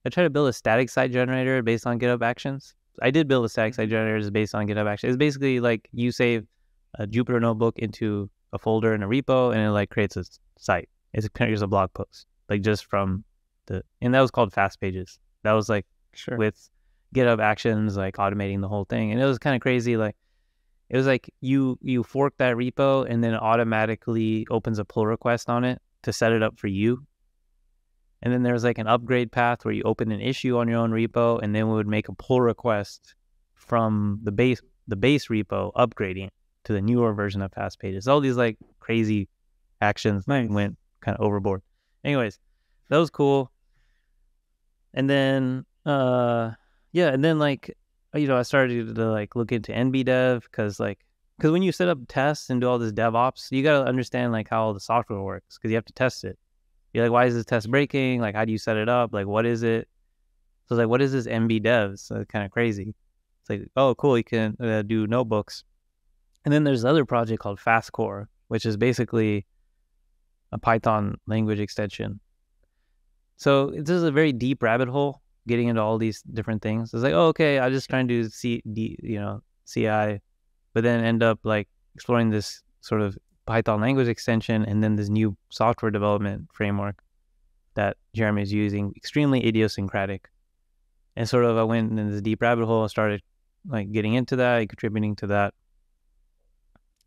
I tried to build a static site generator based on GitHub Actions. I did build a static site mm-hmm. generator based on GitHub Actions. It's basically like you save a Jupyter notebook into a folder in a repo and it like creates a site. It's creates a blog post like just from and that was called Fast Pages. That was like sure. with GitHub Actions like automating the whole thing, and it was kind of crazy. Like it was like you you fork that repo and then it automatically opens a pull request on it to set it up for you. And then there's like an upgrade path where you open an issue on your own repo, and then we would make a pull request from the base the base repo upgrading to the newer version of Fast Pages. All these like crazy actions nice. went kind of overboard. Anyways, that was cool. And then, uh, yeah, and then like, you know, I started to like look into NBDev because like, because when you set up tests and do all this DevOps, you got to understand like how the software works because you have to test it. You're like, why is this test breaking? Like, how do you set it up? Like, what is it? So it's like, what is this NBDev? So it's kind of crazy. It's like, oh, cool, you can uh, do notebooks. And then there's another project called FastCore, which is basically a Python language extension. So this is a very deep rabbit hole getting into all these different things. It's like, oh, okay, I just trying to D, you know, CI, but then end up like exploring this sort of Python language extension and then this new software development framework that Jeremy is using, extremely idiosyncratic. And sort of I went in this deep rabbit hole, and started like getting into that, and contributing to that.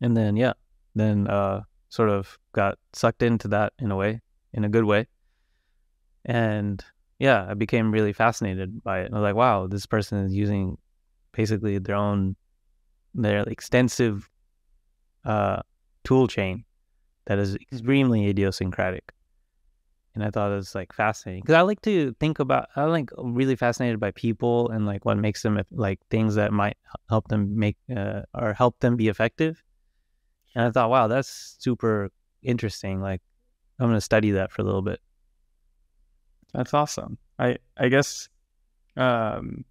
And then yeah, then uh sort of got sucked into that in a way, in a good way. And yeah, I became really fascinated by it. I was like, wow, this person is using basically their own their extensive uh, tool chain that is mm-hmm. extremely idiosyncratic. And I thought it was like fascinating because I like to think about, I'm like really fascinated by people and like what makes them like things that might help them make uh, or help them be effective. And I thought, wow, that's super interesting. Like, I'm going to study that for a little bit. That's awesome. I I guess um,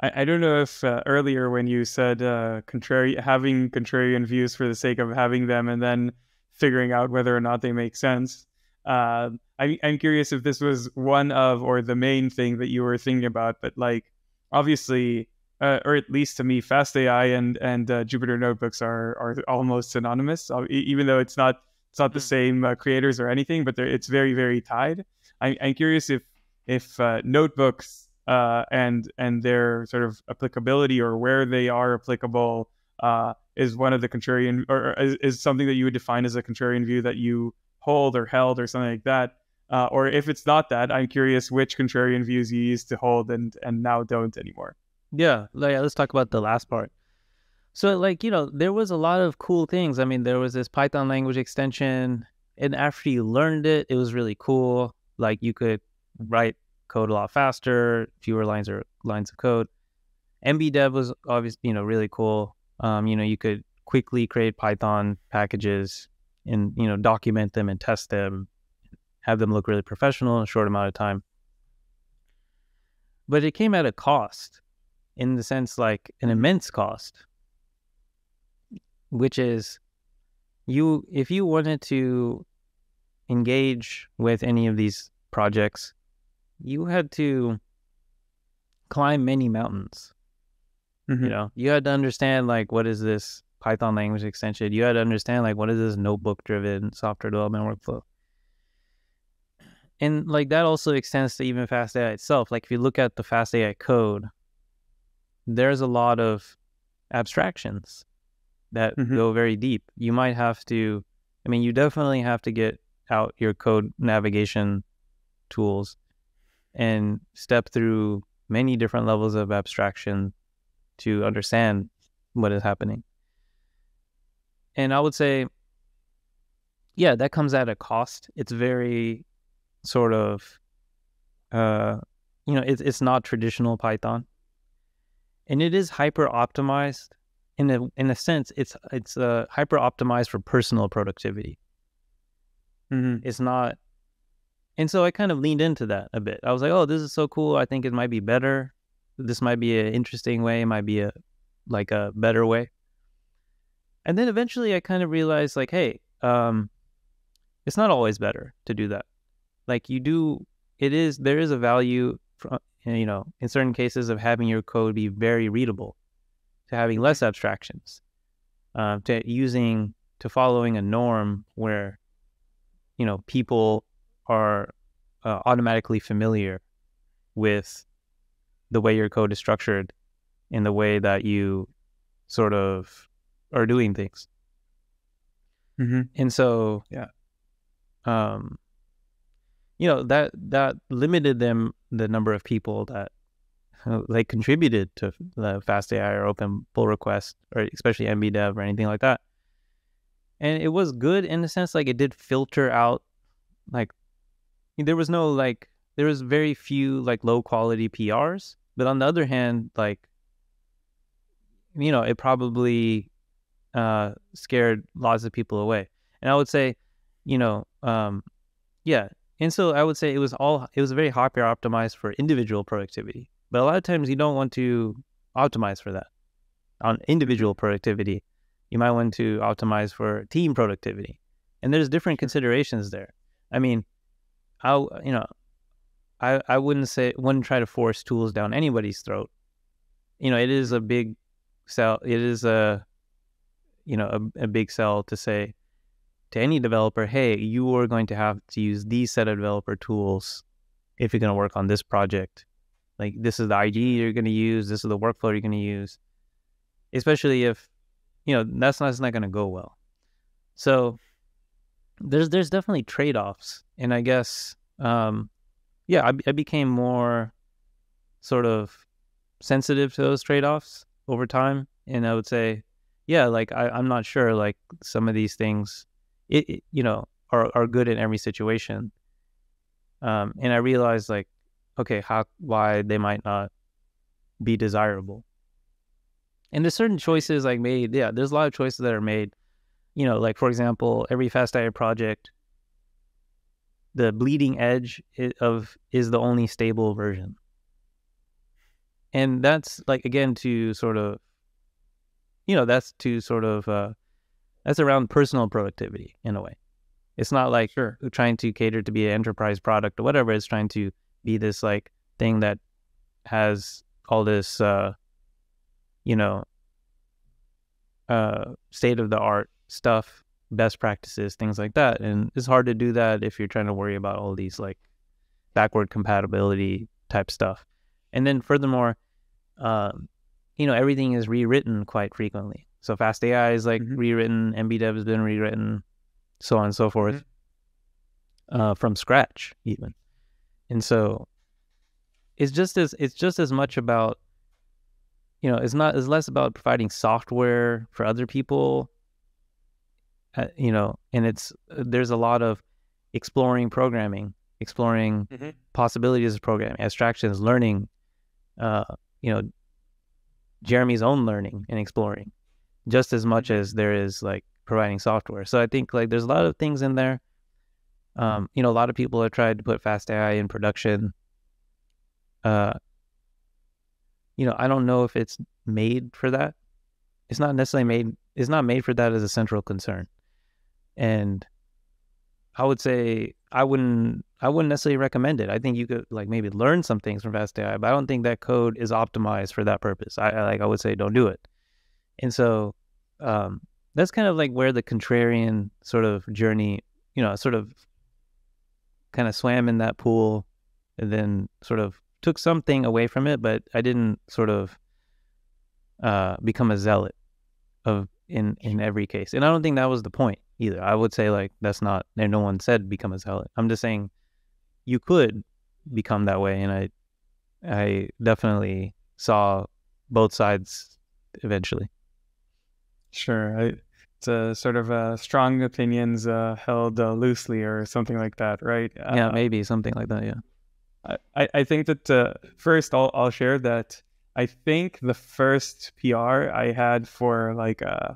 I, I don't know if uh, earlier when you said uh, contrary having contrarian views for the sake of having them and then figuring out whether or not they make sense. Uh, I, I'm curious if this was one of or the main thing that you were thinking about, but like obviously, uh, or at least to me, FastAI and and uh, Jupyter notebooks are are almost synonymous, uh, even though it's not it's not the hmm. same uh, creators or anything, but it's very very tied. I, I'm curious if if uh, notebooks uh, and and their sort of applicability or where they are applicable uh, is one of the contrarian or is, is, something that you would define as a contrarian view that you hold or held or something like that. Uh, or if it's not that, I'm curious which contrarian views you used to hold and and now don't anymore. Yeah, like, let's talk about the last part. So, like, you know, there was a lot of cool things. I mean, there was this Python language extension, and after you learned it, it was really cool. Like, you could write code a lot faster, fewer lines or lines of code. NBDev was obviously, you know, really cool. Um, you know, you could quickly create Python packages and, you know, document them and test them, have them look really professional in a short amount of time. But it came at a cost in the sense like an immense cost, which is you, if you wanted to engage with any of these projects, you had to climb many mountains. Mm-hmm. You know, you had to understand like what is this Python language extension. You had to understand like what is this notebook driven software development workflow. And like that also extends to even FastAI itself. Like if you look at the FastAI code, there's a lot of abstractions that mm-hmm. go very deep. You might have to, I mean, you definitely have to get out your code navigation tools and step through many different levels of abstraction to understand what is happening. And I would say, yeah, that comes at a cost. It's very sort of, uh, you know, it's it's not traditional Python, and it is hyper optimized. In a in a sense, it's it's uh, hyper optimized for personal productivity. Mm-hmm. It's not and so I kind of leaned into that a bit. I was like, oh, this is so cool. I think it might be better. This might be an interesting way. It might be a like a better way. And then eventually I kind of realized like, hey, um, it's not always better to do that. Like you do, it is, there is a value, from, you know, in certain cases of having your code be very readable, to having less abstractions, uh, to using, to following a norm where, you know, people are uh, automatically familiar with the way your code is structured in the way that you sort of are doing things. Mm-hmm. And so, yeah, um, you know that that limited them the number of people that uh, like contributed to the fast AI or Open Pull Request or especially NBDev or anything like that. And it was good in the sense like it did filter out like there was no like there was very few like low quality PRs, but on the other hand, like you know, it probably uh, scared lots of people away. And I would say, you know, um, yeah. And so I would say it was all it was very hyper optimized for individual productivity. But a lot of times you don't want to optimize for that. On individual productivity, you might want to optimize for team productivity. And there's different considerations there. I mean, I you know, I I wouldn't say wouldn't try to force tools down anybody's throat. You know, it is a big sell. It is a you know a, a big sell to say, to any developer, hey, you are going to have to use these set of developer tools if you're going to work on this project. Like this is the IDE you're going to use, this is the workflow you're going to use. Especially if, you know, that's not, not going to go well. So there's there's definitely trade offs, and I guess um, yeah, I, I became more sort of sensitive to those trade offs over time, and I would say, yeah, like I, I'm not sure like some of these things, it, it you know are are good in every situation, um, and I realized like okay how why they might not be desirable. And there's certain choices like made, yeah, there's a lot of choices that are made you know, like for example, every FastAI project, the bleeding edge of is the only stable version. And that's like again to sort of, you know, that's to sort of uh, that's around personal productivity in a way. It's not like sure. trying to cater to be an enterprise product or whatever. It's trying to be this like thing that has all this, uh, you know, uh, state of the art stuff, best practices, things like that. And it's hard to do that if you're trying to worry about all these like backward compatibility type stuff. And then furthermore, um, you know, everything is rewritten quite frequently. So Fast AI is like mm-hmm. rewritten, NBDev has been rewritten, so on and so forth, mm-hmm. uh, from scratch even. And so it's just as it's just as much about you know, it's not it's less about providing software for other people uh, you know, and it's uh, there's a lot of exploring programming, exploring mm-hmm. possibilities of programming, abstractions, learning, uh, you know, Jeremy's own learning and exploring, just as much mm-hmm. as there is like providing software. So I think like there's a lot of things in there. Um, you know, a lot of people have tried to put fast AI in production. Uh, you know, I don't know if it's made for that. It's not necessarily made. It's not made for that as a central concern. And I would say I wouldn't I wouldn't necessarily recommend it. I think you could like maybe learn some things from Fast AI, but I don't think that code is optimized for that purpose. I, I like I would say don't do it. And so um, that's kind of like where the contrarian sort of journey, you know, sort of kind of swam in that pool and then sort of took something away from it, but I didn't sort of uh, become a zealot of in in every case. And I don't think that was the point either. I would say like that's not. No one said become a zealot. I'm just saying you could become that way, and I I definitely saw both sides eventually. Sure, I, it's a sort of uh, strong opinions uh, held uh, loosely or something like that, right? yeah, uh, maybe something like that. Yeah, I I think that uh, first I'll I'll share that I think the first PR I had for like a uh,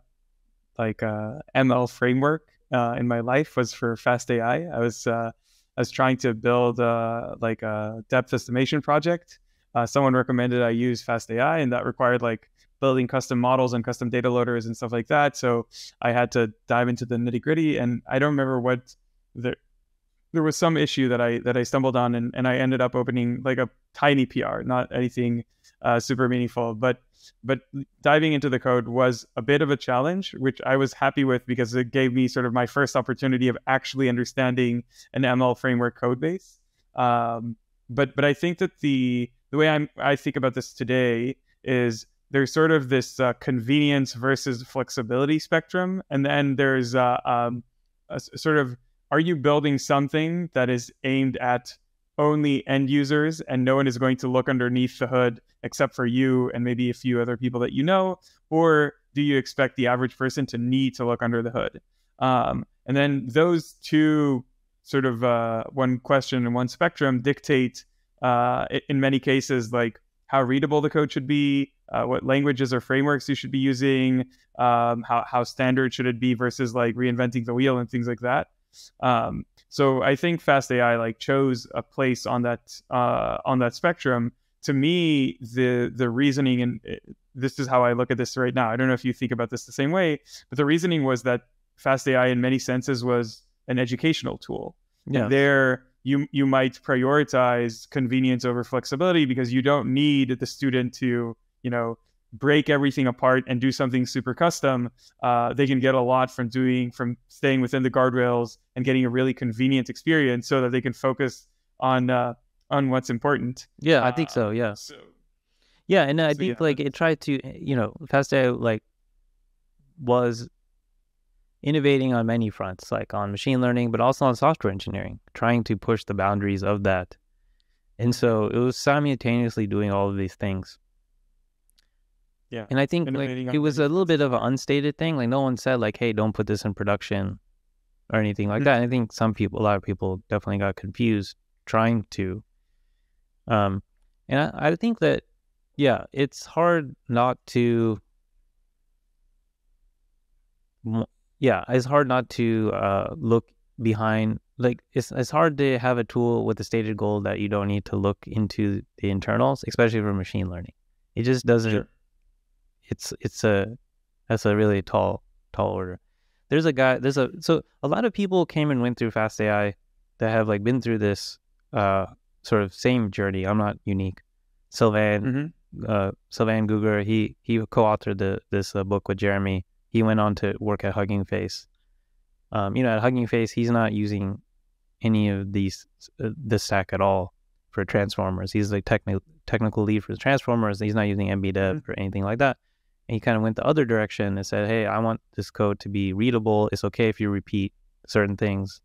like a uh, ML framework uh, in my life was for Fast AI. I was uh, I was trying to build uh, like a depth estimation project. Someone recommended I use Fast AI, and that required like building custom models and custom data loaders and stuff like that. So I had to dive into the nitty gritty, and I don't remember what the there was some issue that I that I stumbled on, and, and I ended up opening like a tiny PR, not anything uh, super meaningful. But but diving into the code was a bit of a challenge, which I was happy with because it gave me sort of my first opportunity of actually understanding an ML framework code base. Um, but but I think that the the way I'm I think about this today is there's sort of this uh, convenience versus flexibility spectrum, and then there's uh, um, a sort of are you building something that is aimed at only end users and no one is going to look underneath the hood except for you and maybe a few other people that you know? Or do you expect the average person to need to look under the hood? Um, and then those two sort of uh, one question and one spectrum dictate uh, in many cases like how readable the code should be uh, what languages or frameworks you should be using um, how, how standard should it be versus like reinventing the wheel and things like that um, so I think Fast AI like chose a place on that uh, on that spectrum. To me, the the reasoning and uh, this is how I look at this right now. I don't know if you think about this the same way, but the reasoning was that Fast AI in many senses was an educational tool. Yeah. There you you might prioritize convenience over flexibility because you don't need the student to you know break everything apart and do something super custom, uh, they can get a lot from doing from staying within the guardrails and getting a really convenient experience so that they can focus on uh, on what's important. Yeah, I think Uh, so. Yeah. So Yeah, and I So, think yeah, like it tried to, you know, FastAI like was innovating on many fronts, like on machine learning, but also on software engineering, trying to push the boundaries of that. And so it was simultaneously doing all of these things. Yeah, And I think like it was a little bit of an unstated thing. Like no one said like, "Hey, don't put this in production," or anything like Mhm. that. And I think some people, a lot of people, definitely got confused trying to. Um, and I, I think that, yeah, it's hard not to. Yeah, it's hard not to uh, look behind. Like it's it's hard to have a tool with a stated goal that you don't need to look into the internals, especially for machine learning. It just doesn't Sure. It's it's a that's a really tall tall order. There's a guy. There's a so a lot of people came and went through Fast AI that have like been through this uh sort of same journey. I'm not unique. Sylvain Mhm. uh Sylvain Gugger he he co-authored the this uh, book with Jeremy. He went on to work at Hugging Face. Um, you know, at Hugging Face, he's not using any of these uh, this stack at all for transformers. He's like technical technical lead for the transformers. He's not using NBDev or anything like that. And he kind of went the other direction and said, "Hey, I want this code to be readable. It's okay if you repeat certain things."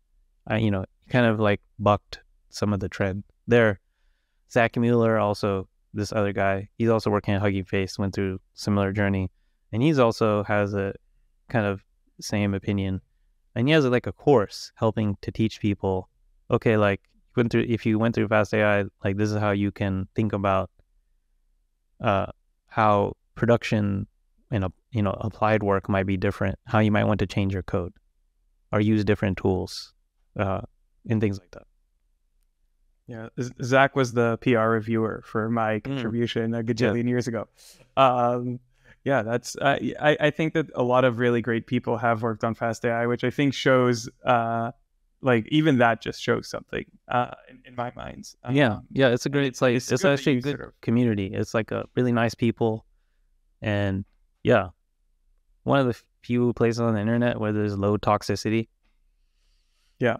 I, you know, kind of like bucked some of the trend there. Zach Mueller, also this other guy, he's also working at Hugging Face. Went through similar journey, and he's also has a kind of same opinion. And he has like a course helping to teach people. Okay, like went through if you went through Fast AI, like this is how you can think about uh, how production and you know applied work might be different. How you might want to change your code or use different tools uh, and things like that. Yeah, Zach was the PR reviewer for my contribution a gajillion years ago. Um, yeah, that's uh, I I think that a lot of really great people have worked on Fast AI, which I think shows uh like even that just shows something uh in, in my mind. yeah, Um, yeah, it's a great. It's like it's it's, good actually a good sort of- community. It's like a really nice people, and yeah, one of the few places on the internet where there's low toxicity. yeah,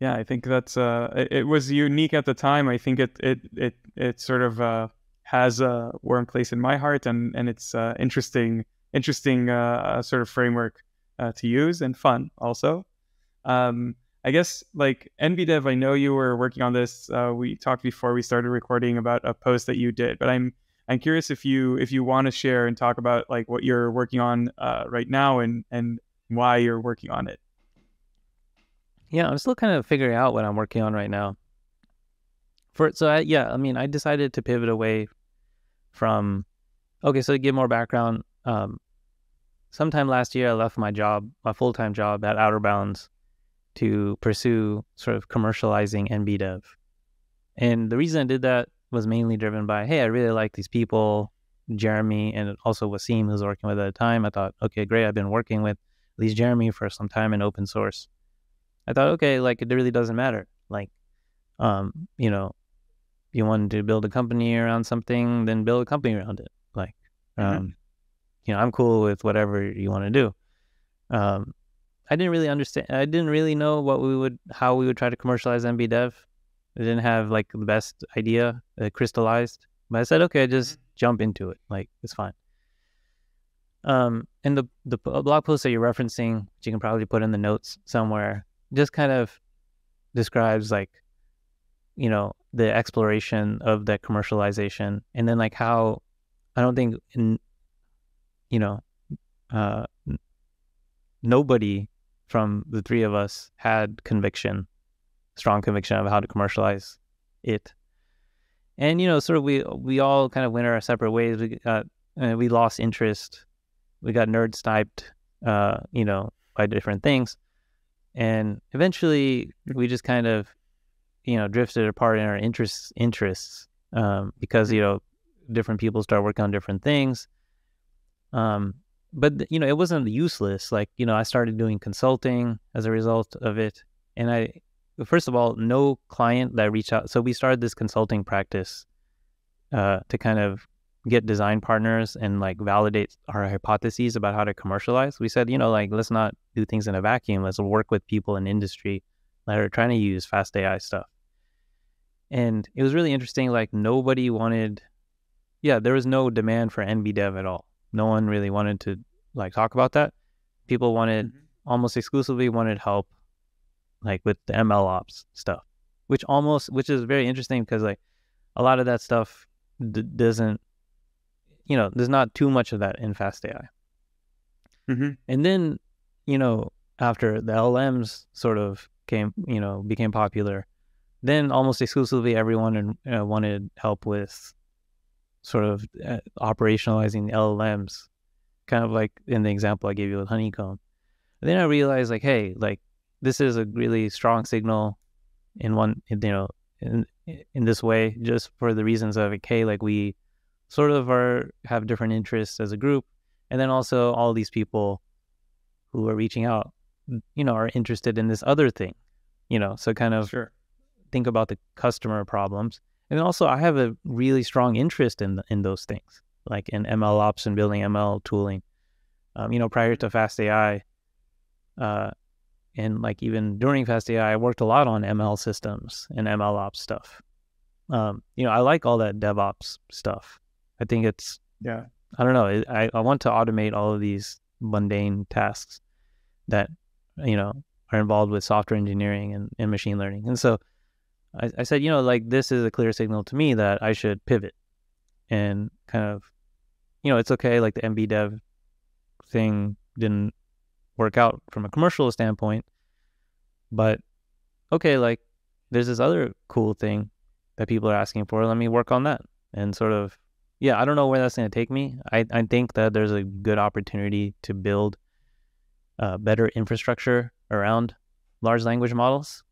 yeah, I think that's uh it, it was unique at the time. I think it it it it sort of uh has a warm place in my heart and and it's uh interesting interesting uh sort of framework uh, to use and fun also. Um I guess like NBDev, I know you were working on this. Uh, we talked before we started recording about a post that you did, but I'm I'm curious if you if you want to share and talk about like what you're working on uh, right now and and why you're working on it. Yeah, I'm still kind of figuring out what I'm working on right now. For so I, yeah, I mean, I decided to pivot away from. Okay, so to give more background, um, sometime last year I left my job, my full time job at Outerbounds, to pursue sort of commercializing NBDev. And the reason I did that was mainly driven by, hey, I really like these people, Jeremy, and also Wasim, who's working with at the time. I thought, okay, great, I've been working with at least Jeremy for some time in open source. I thought, okay, like it really doesn't matter. Like, um, you know, you wanted to build a company around something, then build a company around it. Like, Mhm. um, you know, I'm cool with whatever you want to do. Um, I didn't really understand. I didn't really know what we would, how we would try to commercialize NBDev. I didn't have like the best idea uh, crystallized. But I said, okay, just jump into it. Like, it's fine. Um, and the the blog post that you're referencing, which you can probably put in the notes somewhere, just kind of describes like, you know, the exploration of that commercialization, and then like how I don't think, in, you know, uh, nobody from the three of us had conviction, strong conviction of how to commercialize it. And you know, sort of we we all kind of went our separate ways. We got uh, we lost interest. We got nerd sniped, uh, you know, by different things, and eventually we just kind of, you know, drifted apart in our interests interests um, because you know different people start working on different things. Um, but you know, it wasn't useless. Like you know, I started doing consulting as a result of it, and I first of all, no client that reached out. So we started this consulting practice uh, to kind of get design partners and like validate our hypotheses about how to commercialize. We said, you know, like let's not do things in a vacuum. Let's work with people in industry that are trying to use fast AI stuff. And it was really interesting. Like nobody wanted, yeah, there was no demand for NB Dev at all. No one really wanted to like talk about that. People wanted mm-hmm. almost exclusively wanted help, like with the ML ops stuff, which almost which is very interesting because like a lot of that stuff d- doesn't, you know, there's not too much of that in fast AI. Mm-hmm. And then, you know, after the LMs sort of came, you know, became popular, then almost exclusively everyone uh, wanted help with sort of uh, operationalizing LLMs, kind of like in the example I gave you with Honeycomb. And then I realized, like, hey, like this is a really strong signal in one, you know, in in this way, just for the reasons of okay, like we sort of are have different interests as a group, and then also all these people who are reaching out, you know, are interested in this other thing, you know, so kind of sure think about the customer problems. And also, I have a really strong interest in in those things, like in ML ops and building ML tooling. Um, you know, prior to Fast AI, uh, and like even during Fast AI, I worked a lot on ML systems and ML ops stuff. Um, you know, I like all that DevOps stuff. I think it's yeah. I don't know. I I want to automate all of these mundane tasks that you know are involved with software engineering and, and machine learning. And so I, I said, you know, like this is a clear signal to me that I should pivot and kind of, you know, it's okay. Like the NBDev thing didn't work out from a commercial standpoint, but okay, like there's this other cool thing that people are asking for. Let me work on that and sort of, yeah, I don't know where that's going to take me. I, I think that there's a good opportunity to build uh, better infrastructure around large language models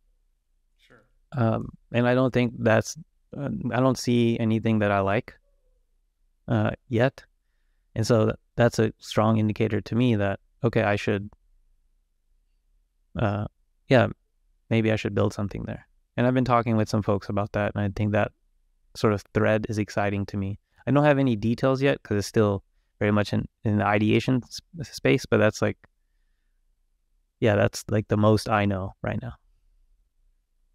Sure. um, and I don't think that's, uh, I don't see anything that I like uh, yet. And so that's a strong indicator to me that, okay, I should, uh, yeah, maybe I should build something there. And I've been talking with some folks about that. And I think that sort of thread is exciting to me. I don't have any details yet because it's still very much in, in the ideation space, but that's like, yeah, that's like the most I know right now.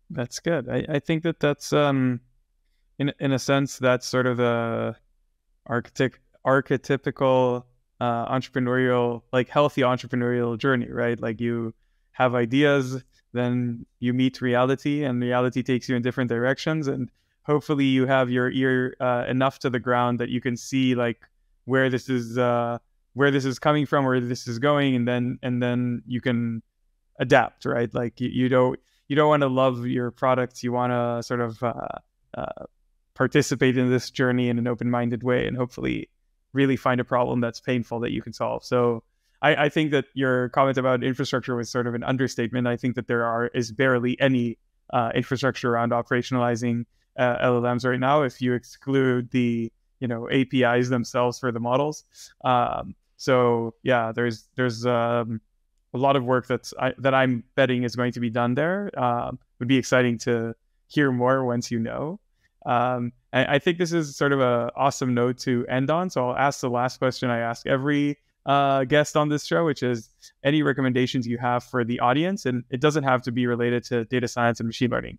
That's good. I, I think that that's um, in in a sense that's sort of the archetyp- archetypical uh, entrepreneurial, like healthy entrepreneurial journey, right? Like you have ideas, then you meet reality, and reality takes you in different directions, and hopefully you have your ear uh, enough to the ground that you can see like where this is uh, where this is coming from, where this is going, and then and then you can adapt, right? Like you, you don't you don't want to love your products. You want to sort of uh, uh, participate in this journey in an open-minded way, and hopefully, really find a problem that's painful that you can solve. So, I, I think that your comment about infrastructure was sort of an understatement. I think that there are is barely any uh, infrastructure around operationalizing uh, LLMs right now, if you exclude the you know APIs themselves for the models. Um, so yeah, there's there's um, a lot of work that's I, that I'm betting is going to be done there. Um, would be exciting to hear more once you know. Um, I think this is sort of a awesome note to end on. So I'll ask the last question I ask every uh, guest on this show, which is any recommendations you have for the audience, and it doesn't have to be related to data science and machine learning.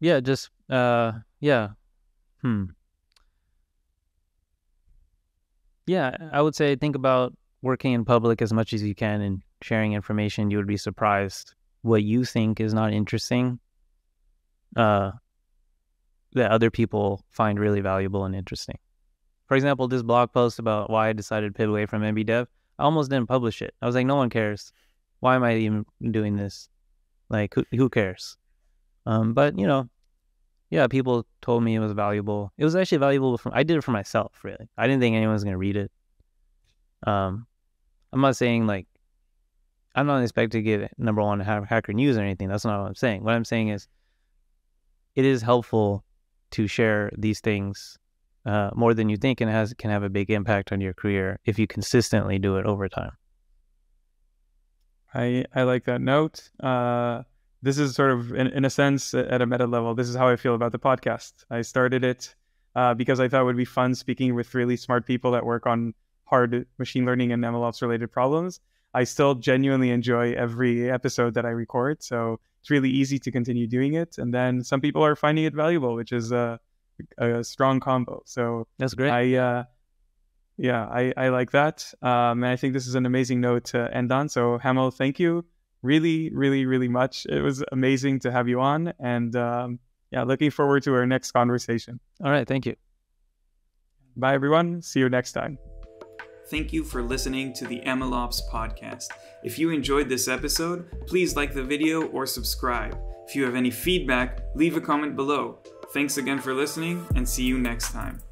Yeah, just uh, yeah. Hmm. Yeah, I would say think about working in public as much as you can and sharing information. You would be surprised what you think is not interesting uh, that other people find really valuable and interesting. For example, this blog post about why I decided to pivot away from NBDev, I almost didn't publish it. I was like, no one cares. Why am I even doing this? Like, who, who cares? Um, but, you know, yeah, people told me it was valuable. It was actually valuable. From I did it for myself, really. I didn't think anyone was gonna read it. Um, I'm not saying like I'm not expecting to get number one hacker news or anything. That's not what I'm saying. What I'm saying is it is helpful to share these things uh, more than you think, and has can have a big impact on your career if you consistently do it over time. I I like that note. Uh, this is sort of, in, in a sense, at a meta level, this is how I feel about the podcast. I started it uh, because I thought it would be fun speaking with really smart people that work on hard machine learning and MLOps related problems. I still genuinely enjoy every episode that I record. So it's really easy to continue doing it. And then some people are finding it valuable, which is a, a strong combo. So that's great. I, uh, yeah, I, I like that. Um, and I think this is an amazing note to end on. So, Hamel, thank you really, really, really much. It was amazing to have you on. And um, yeah, looking forward to our next conversation. All right. Thank you. Bye, everyone. See you next time. Thank you for listening to the MLOps podcast. If you enjoyed this episode, please like the video or subscribe. If you have any feedback, leave a comment below. Thanks again for listening and see you next time.